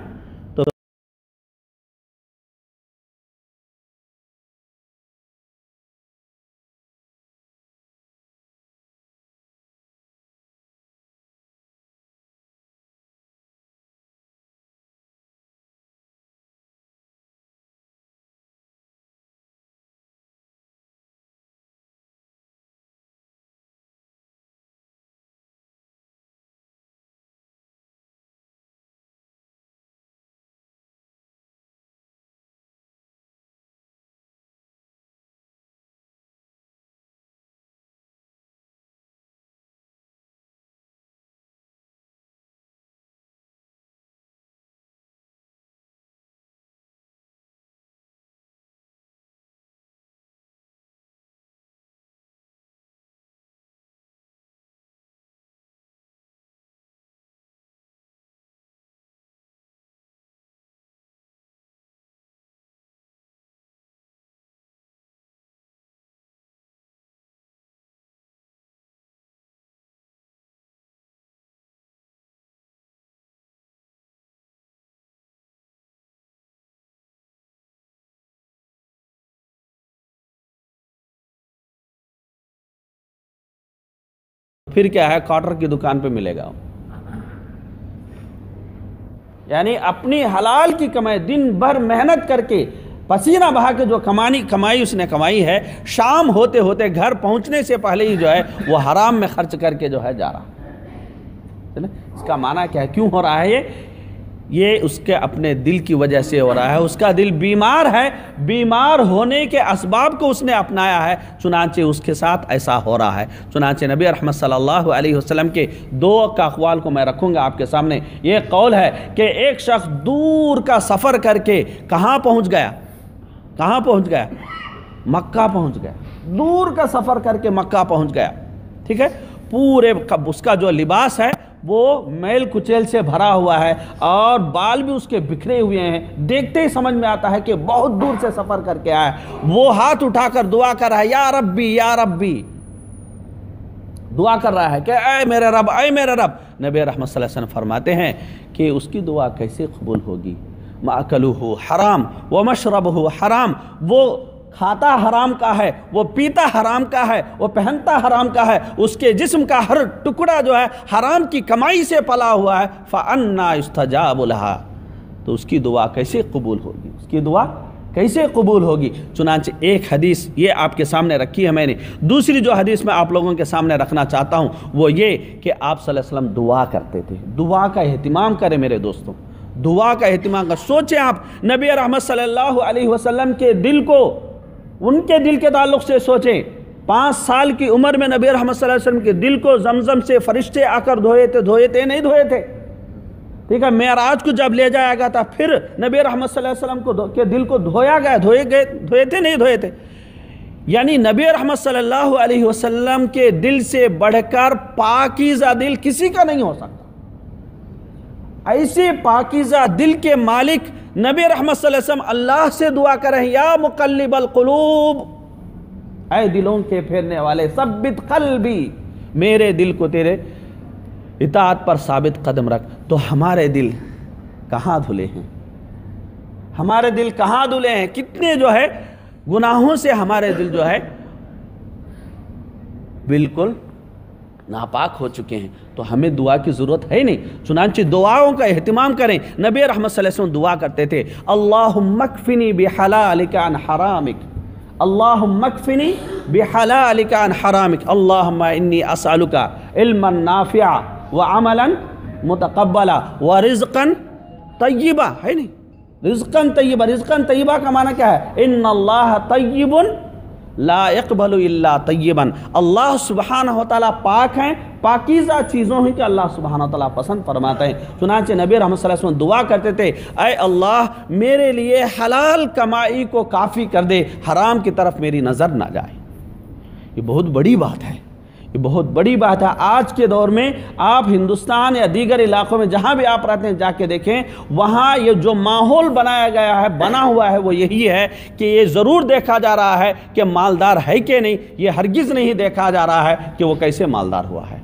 پھر کیا ہے، کاٹر کی دکان پہ ملے گا۔ یعنی اپنی حلال کی کمائی، دن بھر محنت کر کے پسینہ بہا کے جو کمانی، کمائی اس نے کمائی ہے، شام ہوتے ہوتے گھر پہنچنے سے پہلے ہی جو ہے، وہ حرام میں خرچ کر کے جو ہے جا رہا۔ اس کا معنی کیا ہے؟ کیوں ہو رہا ہے یہ؟ یہ اس کے اپنے دل کی وجہ سے ہو رہا ہے۔ اس کا دل بیمار ہے۔ بیمار ہونے کے اسباب کو اس نے اپنایا ہے۔ چنانچہ اس کے ساتھ ایسا ہو رہا ہے۔ چنانچہ نبی رحمت صلی اللہ علیہ وسلم کے دو کا اقوال کو میں رکھوں گا آپ کے سامنے۔ یہ قول ہے کہ ایک شخص دور کا سفر کر کے کہاں پہنچ گیا؟ کہاں پہنچ گیا؟ مکہ پہنچ گیا۔ دور کا سفر کر کے مکہ پہنچ گیا۔ ٹھیک ہے؟ پورے اس کا جو لباس ہے وہ میل کچیل سے بھرا ہوا ہے اور بال بھی اس کے بکھرے ہوئے ہیں۔ دیکھتے ہی سمجھ میں آتا ہے کہ بہت دور سے سفر کر کے آیا وہ ہاتھ اٹھا کر دعا کر رہا ہے، یا ربی یا ربی! دعا کر رہا ہے کہ اے میرے رب، اے میرے رب! نبی رحمت صلی اللہ علیہ وسلم فرماتے ہیں کہ اس کی دعا کیسے قبول ہوگی؟ مَأْكَلُهُ حرام وَمَشْرَبُهُ حرام! وہ کھاتا حرام کا ہے، وہ پیتا حرام کا ہے، وہ پہنتا حرام کا ہے، اس کے جسم کا ہر ٹکڑا جو ہے، حرام کی کمائی سے پلا ہوا ہے۔ فَأَنَّا اسْتَجَابُ لَهَا۔ تو اس کی دعا کیسے قبول ہوگی؟ اس کی دعا کیسے قبول ہوگی؟ چنانچہ ایک حدیث یہ آپ کے سامنے رکھی ہے میں نے۔ دوسری جو حدیث میں آپ لوگوں کے سامنے رکھنا چاہتا ہوں، وہ یہ کہ آپ صلی اللہ علیہ وسلم دعا کرتے تھے۔ دعا کا اہتمام کریں میرے دوستوں۔ دعا کا اہتمام کر، سوچیں آپ، نبی رحمت صلی اللہ علیہ وسلم کے دل کو ان کے دل کے تعلق سے سوچیں۔ پانچ سال کی عمر میں نبی رحمت صلی اللہ علیہ وسلم کے دل کو زمزم سے فرشتے آ کر دھوئے تھے دھوئے تھے، نہیں دھوئے تھے۔ ٹھیک ہے، معراج کو جب لے جایا گیا تھا، پھر نبی رحمت صلی اللہ علیہ وسلم کو کے دل کو دھویا گیا، دھوئے گئے، دھوئے تھے، نہیں دھوئے تھے۔ یعنی نبی رحمت صلی اللہ علیہ وسلم کے دل سے بڑھ کر پاکیزہ دل کسی کا نہیں ہو سکتا۔ ایسے پاکیزہ دل کے مالک نبی رحمت صلی اللہ علیہ وسلم اللہ سے دعا کریں، یا مقلب القلوب۔ اے دلوں کے پھیرنے والے، ثبت قلبی۔ میرے دل کو تیرے اطاعت پر ثابت قدم رکھ۔ تو ہمارے دل کہاں دھلے ہیں؟ ہمارے دل کہاں دھلے ہیں؟ کتنے جو ہے، گناہوں سے ہمارے دل جو ہے، بالکل ناپاک ہو چکے ہیں، تو ہمیں دعا کی ضرورت ہے نہیں۔ چنانچہ دعاؤں کا اہتمام کریں۔ نبی رحمت صلی اللہ علیہ وسلم دعا کرتے تھے، اللہم مکفنی بحلالک عن حرامک۔ اللہم مکفنی بحلالک عن حرامک۔ اللہم انی اسألکا علما نافعا وعملا متقبلا ورزقا طیبا۔ ہے نہیں؟ رزقا طیبا رزقا طیبا کا معنی کیا ہے؟ ان اللہ طیب لا اقبل اللہ طیبا اللہ سبحانہ و تعالیٰ پاک ہیں۔ پاکیزہ چیزوں ہیں کہ اللہ سبحانہ و تعالیٰ پسند فرماتے ہیں۔ چنانچہ نبی رحمت صلی اللہ علیہ وسلم دعا کرتے تھے، اے اللہ، میرے لیے حلال کمائی کو کافی کر دے، حرام کی طرف میری نظر نہ جائے۔ یہ بہت بڑی بات ہے۔ یہ بہت بڑی بات ہے۔ آج کے دور میں آپ ہندوستان یا دیگر علاقوں میں جہاں بھی آپ رہتے ہیں، جا کے دیکھیں، وہاں یہ جو ماحول بنایا گیا ہے، بنا ہوا ہے، وہ یہی ہے کہ یہ ضرور دیکھا جا رہا ہے کہ مالدار ہے کہ نہیں۔ یہ ہرگز نہیں دیکھا جا رہا ہے کہ وہ کیسے مالدار ہوا ہے۔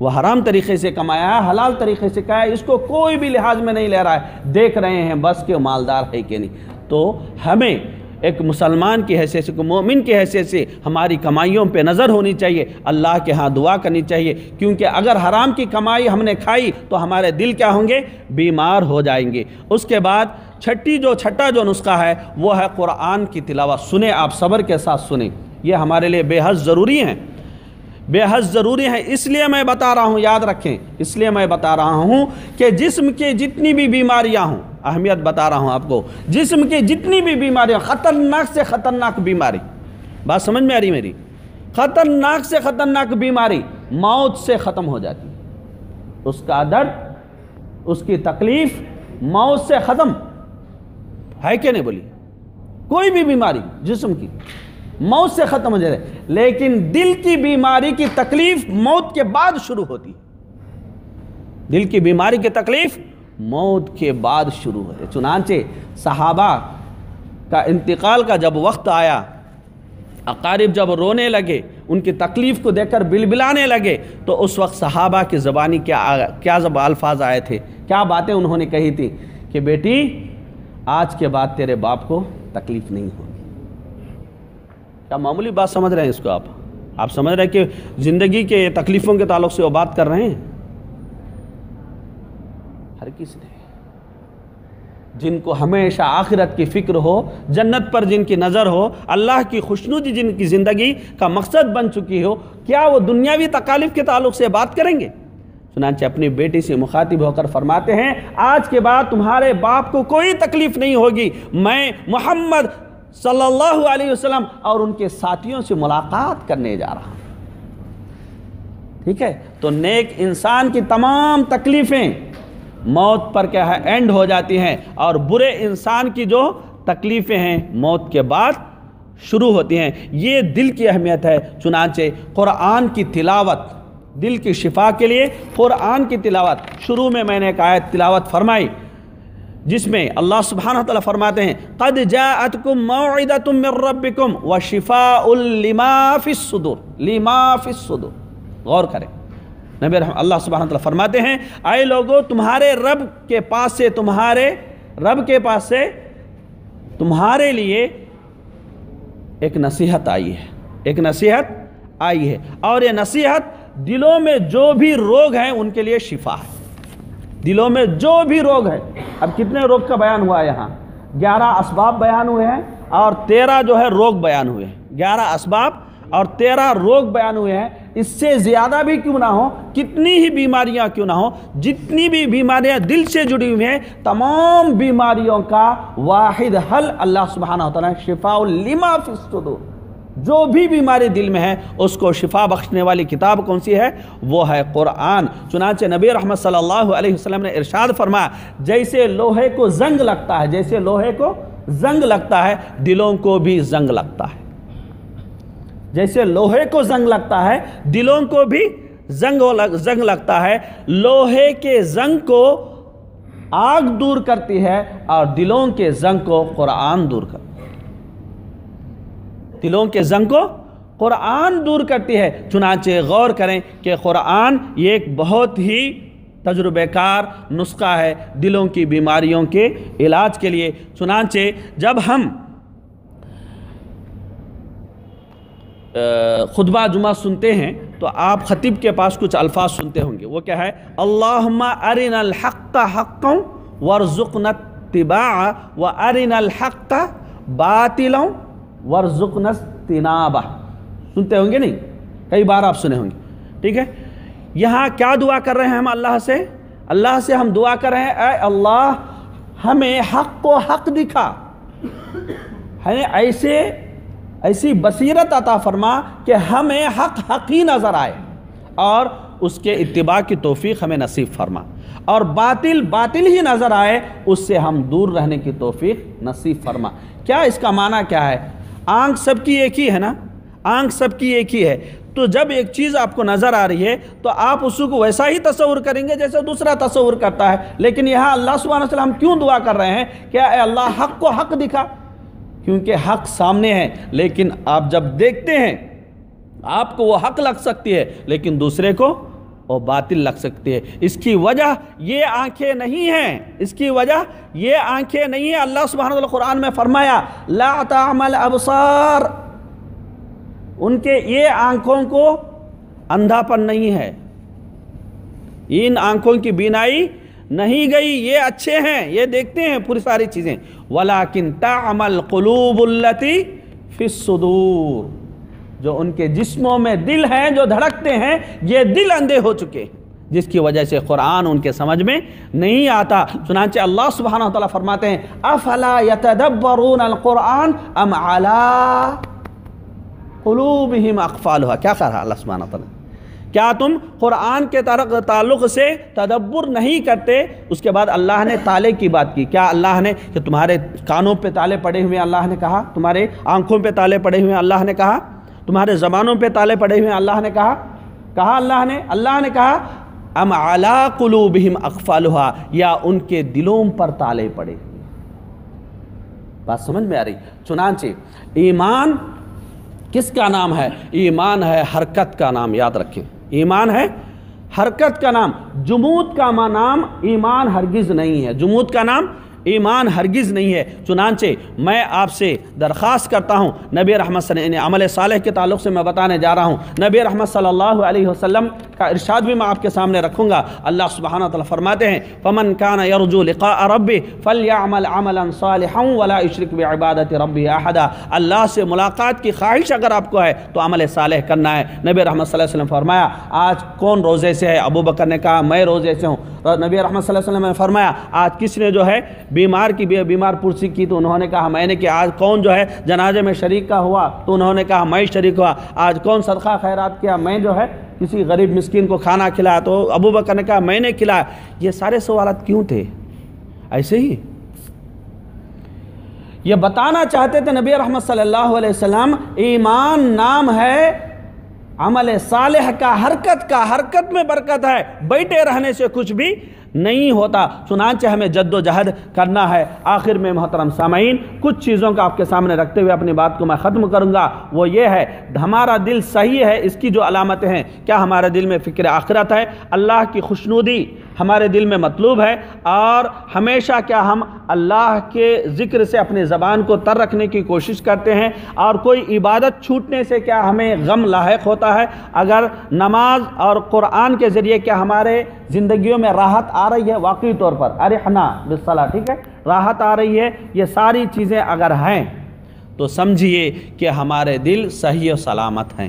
وہ حرام طریقے سے کمایا ہے، حلال طریقے سے کہا ہے، اس کو کوئی بھی لحاظ میں نہیں لے رہا ہے۔ دیکھ رہے ہیں بس کہ مالدار ہے کہ نہیں۔ تو ہمیں ایک مسلمان کی حیثیت سے، ایک مومن کی حیثیت سے ہماری کمائیوں پہ نظر ہونی چاہیے، اللہ کے ہاں دعا کرنی چاہیے۔ کیونکہ اگر حرام کی کمائی ہم نے کھائی تو ہمارے دل کیا ہوں گے؟ بیمار ہو جائیں گے۔ اس کے بعد چھٹی جو، چھٹا جو نسخہ ہے، وہ ہے قرآن کی تلاوت۔ سنیں، آپ صبر کے ساتھ سنیں۔ یہ ہمارے لیے بے حد ضروری ہیں۔ بے حد ضروری ہیں، اس لیے میں بتا رہا ہوں، یاد رکھیں۔ اس لیے میں بتا رہا ہوں کہ جسم کے جتنی بھی بیماریاں ہوں اہمیت بتا رہا ہوں آپ کو۔ جسم کی جتنی بھی بیماریاں، خطرناک سے خطرناک بیماری۔ بات سمجھ میں آ رہی میری؟ خطرناک سے خطرناک بیماری موت سے ختم ہو جاتی۔ اس کا درد، اس کی تکلیف موت سے ختم۔ ہے کہ نہیں بولی کوئی بھی بیماری جسم کی موت سے ختم ہو جائے، لیکن دل کی بیماری کی تکلیف موت کے بعد شروع ہوتی۔ دل کی بیماری کی تکلیف موت کے بعد شروع ہوتے چنانچہ صحابہ کا انتقال کا جب وقت آیا، اقارب جب رونے لگے، ان کی تکلیف کو دیکھ کر بلبلانے لگے، تو اس وقت صحابہ کی زبانی کیا کیا الفاظ آئے تھے۔ کیا باتیں انہوں نے کہی تھی؟ کہ بیٹی، آج کے بعد تیرے باپ کو تکلیف نہیں ہوگی۔ کیا معمولی بات سمجھ رہے ہیں اس کو آپ؟ آپ سمجھ رہے ہیں کہ زندگی کے تکلیفوں کے تعلق سے وہ بات کر رہے ہیں؟ ہر کس نے جن کو ہمیشہ آخرت کی فکر ہو، جنت پر جن کی نظر ہو، اللہ کی خوشنودی جن کی زندگی کا مقصد بن چکی ہو، کیا وہ دنیاوی تکالیف کے تعلق سے بات کریں گے؟ چنانچہ اپنی بیٹی سے مخاطب ہو کر فرماتے ہیں، آج کے بعد تمہارے باپ کو کوئی تکلیف نہیں ہوگی۔ میں محمد صلی اللہ علیہ وسلم اور ان کے ساتھیوں سے ملاقات کرنے جا رہا ہوں۔ ٹھیک ہے؟ تو نیک انسان کی تمام تکلیفیں موت پر کیا ہے اینڈ ہو جاتی ہیں اور برے انسان کی جو تکلیفیں ہیں موت کے بعد شروع ہوتی ہیں۔ یہ دل کی اہمیت ہے۔ چنانچہ قرآن کی تلاوت، دل کی شفا کے لیے قرآن کی تلاوت۔ شروع میں میں نے ایک آیت تلاوت فرمائی، جس میں اللہ سبحانہ تعالیٰ فرماتے ہیں، قد جاءتکم موعدت من ربکم وشفاء لما فی الصدور۔ لما فی الصدور۔ غور کریں۔ نبی رحم اللہ سبحانہ تعالیٰ فرماتے ہیں آئے لوگو، تمہارے رب کے پاس سے تمہارے رب کے پاس سے تمہارے لیے ایک نصیحت آئی ہے۔ ایک نصیحت آئی ہے۔ اور یہ نصیحت دلوں میں جو بھی روگ ہیں، ان کے لیے شفا ہے۔ دلوں میں جو بھی روگ ہے اب کتنے روگ کا بیان ہوا ہے یہاں؟ گیارہ اسباب بیان ہوئے ہیں اور تیرہ جو ہے، روگ بیان ہوئے ہیں۔ گیارہ اسباب اور تیرہ روگ بیان ہوئے ہیں۔ اس سے زیادہ بھی کیوں نہ ہو کتنی ہی بیماریاں کیوں نہ ہو جتنی بھی بیماریاں دل سے جڑی ہوئی ہیں، تمام بیماریوں کا واحد حل اللہ سبحانہ تعالیٰ شفاء لما فی الصدور۔ جو بھی بیماری دل میں ہے، اس کو شفا بخشنے والی کتاب کون سی ہے؟ وہ ہے قرآن۔ چنانچہ نبی رحمت صلی اللہ علیہ وسلم نے ارشاد فرمایا، جیسے لوہے کو زنگ لگتا ہے، جیسے لوہے کو زنگ لگتا ہے، دلوں کو بھی زنگ لگتا ہے۔ جیسے لوہے کو زنگ لگتا ہے، دلوں کو بھی زنگ زنگ لگتا ہے۔ لوہے کے زنگ کو آگ دور کرتی ہے اور دلوں کے زنگ کو قرآن دور کرتی ہے دلوں کے زنگ کو قرآن دور کرتی ہے۔ چنانچہ غور کریں کہ قرآن یہ ایک بہت ہی تجربہ کار نسخہ ہے دلوں کی بیماریوں کے علاج کے لیے۔ چنانچہ جب ہم خطبہ جمعہ سنتے ہیں تو آپ خطیب کے پاس کچھ الفاظ سنتے ہوں گے۔ وہ کیا ہے؟ اللہم ارنا الحق حقا ورزقنا اتباع و الحق باطلا ورزقنا استنابہ سنتے ہوں گے نہیں؟ کئی بار آپ سنے ہوں گے۔ ٹھیک ہے؟ یہاں کیا دعا کر رہے ہیں ہم اللہ سے؟ اللہ سے ہم دعا کر رہے ہیں، اے اللہ ہمیں حق کو حق دکھا۔ ہمیں ایسے ایسی بصیرت عطا فرما کہ ہمیں حق حق ہی نظر آئے اور اس کے اتباع کی توفیق ہمیں نصیب فرما اور باطل باطل ہی نظر آئے، اس سے ہم دور رہنے کی توفیق نصیب فرما۔ کیا اس کا معنی کیا ہے؟ آنکھ سب کی ایک ہی ہے نا؟ آنکھ سب کی ایک ہی ہے۔ تو جب ایک چیز آپ کو نظر آ رہی ہے، تو آپ اس کو ویسا ہی تصور کریں گے جیسے دوسرا تصور کرتا ہے۔ لیکن یہاں اللہ سبحانہ وتعالی ہم کیوں دعا کر رہے ہیں؟ کہ اے اللہ، حق کو حق دکھا۔ کیونکہ حق سامنے ہے، لیکن آپ جب دیکھتے ہیں، آپ کو وہ حق لگ سکتی ہے، لیکن دوسرے کو وہ باطل لگ سکتی ہے۔ اس کی وجہ یہ آنکھیں نہیں ہیں۔ اس کی وجہ یہ آنکھیں نہیں ہیں۔ اللہ سبحانہ وتعالی قرآن میں فرمایا، لا تعمل ابصار۔ ان کے یہ آنکھوں کو اندھا پن نہیں ہے۔ ان آنکھوں کی بینائی نہیں گئی۔ یہ اچھے ہیں، یہ دیکھتے ہیں، پوری ساری چیزیں۔ وَلَكِن تَعْمَلْ قُلُوبُ الَّتِي فِي جو ان کے جسموں میں دل ہیں، جو دھڑکتے ہیں، یہ دل اندھے ہو چکے ہیں۔ جس کی وجہ سے قرآن ان کے سمجھ میں نہیں آتا۔ چنانچہ اللہ سبحانہ وتعالی فرماتے ہیں، افلا يتدبرون القرآن ام علا قلوبہم اقفالها کیا کہا اللہ سبحانہ وتعالی؟ کیا تم قرآن کے تعلق سے تدبر نہیں کرتے؟ اس کے بعد اللہ نے تالے کی بات کی۔ کیا اللہ نے کہ تمہارے کانوں پہ تالے پڑے ہوئے اللہ نے کہا؟ تمہارے آنکھوں پہ تالے پڑے ہوئے اللہ نے کہا؟ تمہارے زبانوں پہ تالے پڑے ہوئے اللہ نے کہا؟ کہا اللہ نے؟ اللہ نے کہا، ام علا قلوبہم اقفالہا یا ان کے دلوں پر تالے پڑے۔ بات سمجھ میں آ رہی۔ چنانچہ، ایمان کس کا نام ہے؟ ایمان ہے حرکت کا نام، یاد رکھیں۔ ایمان ہے، حرکت کا نام، جمود کا نام ایمان ہرگز نہیں ہے۔ جمود کا نام ایمان ہرگز نہیں ہے۔ چنانچہ میں آپ سے درخواست کرتا ہوں، نبی رحمت صلی اللہ عمل صالح کے تعلق سے میں بتانے جا رہا ہوں۔ نبی رحمت صلی اللہ علیہ وسلم کا ارشاد بھی میں آپ کے سامنے رکھوں گا۔ اللہ سبحانہ وتعالی فرماتے ہیں، فمن کان یرجو لقاء ربی فلیعمل عملا صالحا ولا یشرک بعبادت ربی احدا اللہ سے ملاقات کی خواہش اگر آپ کو ہے تو عمل صالح کرنا ہے۔ نبی رحمت صلی اللہ علیہ وسلم فرمایا، آج کون روزے سے ہے؟ ابو بکر نے کہا، میں روزے سے ہوں۔ نبی رحمت صلی اللہ علیہ وسلم نے فرمایا، آج کس نے جو ہے بیمار کی بیمار پرسی کی تو انہوں نے کہا، میں نے کہ آج کون جو ہے جنازے میں شریک کا ہوا؟ تو انہوں نے کہا، میں شریک ہوا۔ آج کون صدقہ خیرات کیا؟ میں جو ہے کسی غریب مسکین کو کھانا کھلایا۔ تو ابو بکر نے کہا، میں نے کھلایا۔ یہ سارے سوالات کیوں تھے؟ ایسے ہی۔ یہ بتانا چاہتے تھے نبی رحمت صلی اللہ علیہ وسلم، ایمان نام ہے، عمل صالح کا، حرکت کا، حرکت میں برکت ہے۔ بیٹھے رہنے سے کچھ بھی نہیں ہوتا۔ چنانچہ ہمیں جد و جہد کرنا ہے۔ آخر میں محترم سامعین، کچھ چیزوں کا آپ کے سامنے رکھتے ہوئے اپنی بات کو میں ختم کروں گا۔ وہ یہ ہے، ہمارا دل صحیح ہے، اس کی جو علامتیں ہیں، کیا ہمارے دل میں فکر آخرت ہے؟ اللہ کی خوشنودی ہمارے دل میں مطلوب ہے اور ہمیشہ کیا ہم اللہ کے ذکر سے اپنے زبان کو تر رکھنے کی کوشش کرتے ہیں اور کوئی عبادت چھوٹنے سے کیا ہمیں غم لاحق ہوتا ہے؟ اگر نماز اور قرآن کے ذریعے کیا ہمارے زندگیوں میں راحت آ رہی ہے؟ واقعی طور پر۔ ارحنا بالصلاح، ٹھیک ہے؟ راحت آ رہی ہے، یہ ساری چیزیں اگر ہیں تو سمجھیے کہ ہمارے دل صحیح و سلامت ہیں۔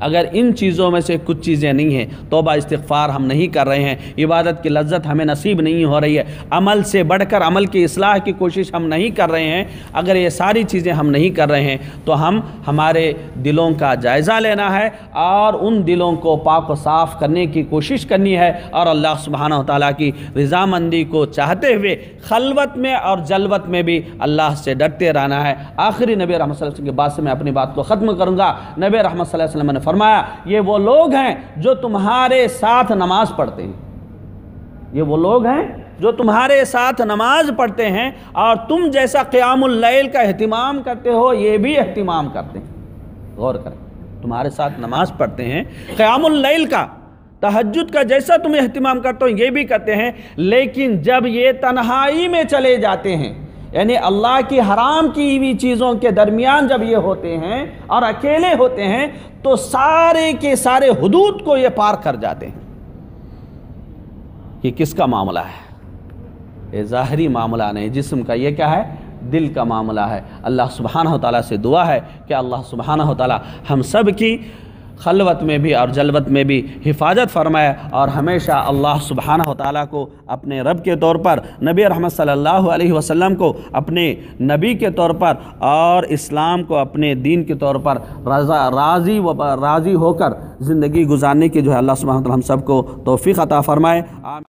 اگر ان چیزوں میں سے کچھ چیزیں نہیں ہیں، توبہ استغفار ہم نہیں کر رہے ہیں۔ عبادت کی لذت ہمیں نصیب نہیں ہو رہی ہے۔ عمل سے بڑھ کر عمل کی اصلاح کی کوشش ہم نہیں کر رہے ہیں۔ اگر یہ ساری چیزیں ہم نہیں کر رہے ہیں، تو ہم ہمارے دلوں کا جائزہ لینا ہے اور ان دلوں کو پاک و صاف کرنے کی کوشش کرنی ہے۔ اور اللہ سبحانہ و تعالیٰ کی رضامندی کو چاہتے ہوئے خلوت میں اور جلوت میں بھی اللہ سے ڈرتے رہنا ہے۔ آخری نبی رحمۃ صلی اللہ علیہ وسلم کے بعد سے میں اپنی بات کو ختم کروں گا۔ نبی رحمۃ صلی اللہ علیہ وسلم نے فرمایا، یہ وہ لوگ ہیں جو تمہارے ساتھ نماز پڑھتے ہیں۔ یہ وہ لوگ ہیں جو تمہارے ساتھ نماز پڑھتے ہیں اور تم جیسا قیام اللیل کا اہتمام کرتے ہو، یہ بھی اہتمام کرتے ہیں۔ غور کریں، تمہارے ساتھ نماز پڑھتے ہیں، قیام اللیل کا، تہجد کا جیسا تم اہتمام کرتے ہو، یہ بھی کرتے ہیں۔ لیکن جب یہ تنہائی میں چلے جاتے ہیں یعنی اللہ کی حرام کی ہوئی چیزوں کے درمیان جب یہ ہوتے ہیں اور اکیلے ہوتے ہیں، تو سارے کے سارے حدود کو یہ پار کر جاتے ہیں۔ یہ کس کا معاملہ ہے؟ یہ ظاہری معاملہ نہیں، جسم کا یہ کیا ہے؟ دل کا معاملہ ہے۔ اللہ سبحانہ تعالیٰ سے دعا ہے کہ اللہ سبحانہ تعالیٰ ہم سب کی خلوت میں بھی اور جلوت میں بھی حفاظت فرمائے اور ہمیشہ اللہ سبحانہ و تعالیٰ کو اپنے رب کے طور پر نبی رحمت صلی اللہ علیہ وسلم کو اپنے نبی کے طور پر اور اسلام کو اپنے دین کے طور پر رضا راضی و راضی ہو کر زندگی گزارنے کی جو ہے اللہ سبحانہ و تعالیٰ ہم سب کو توفیق عطا فرمائے۔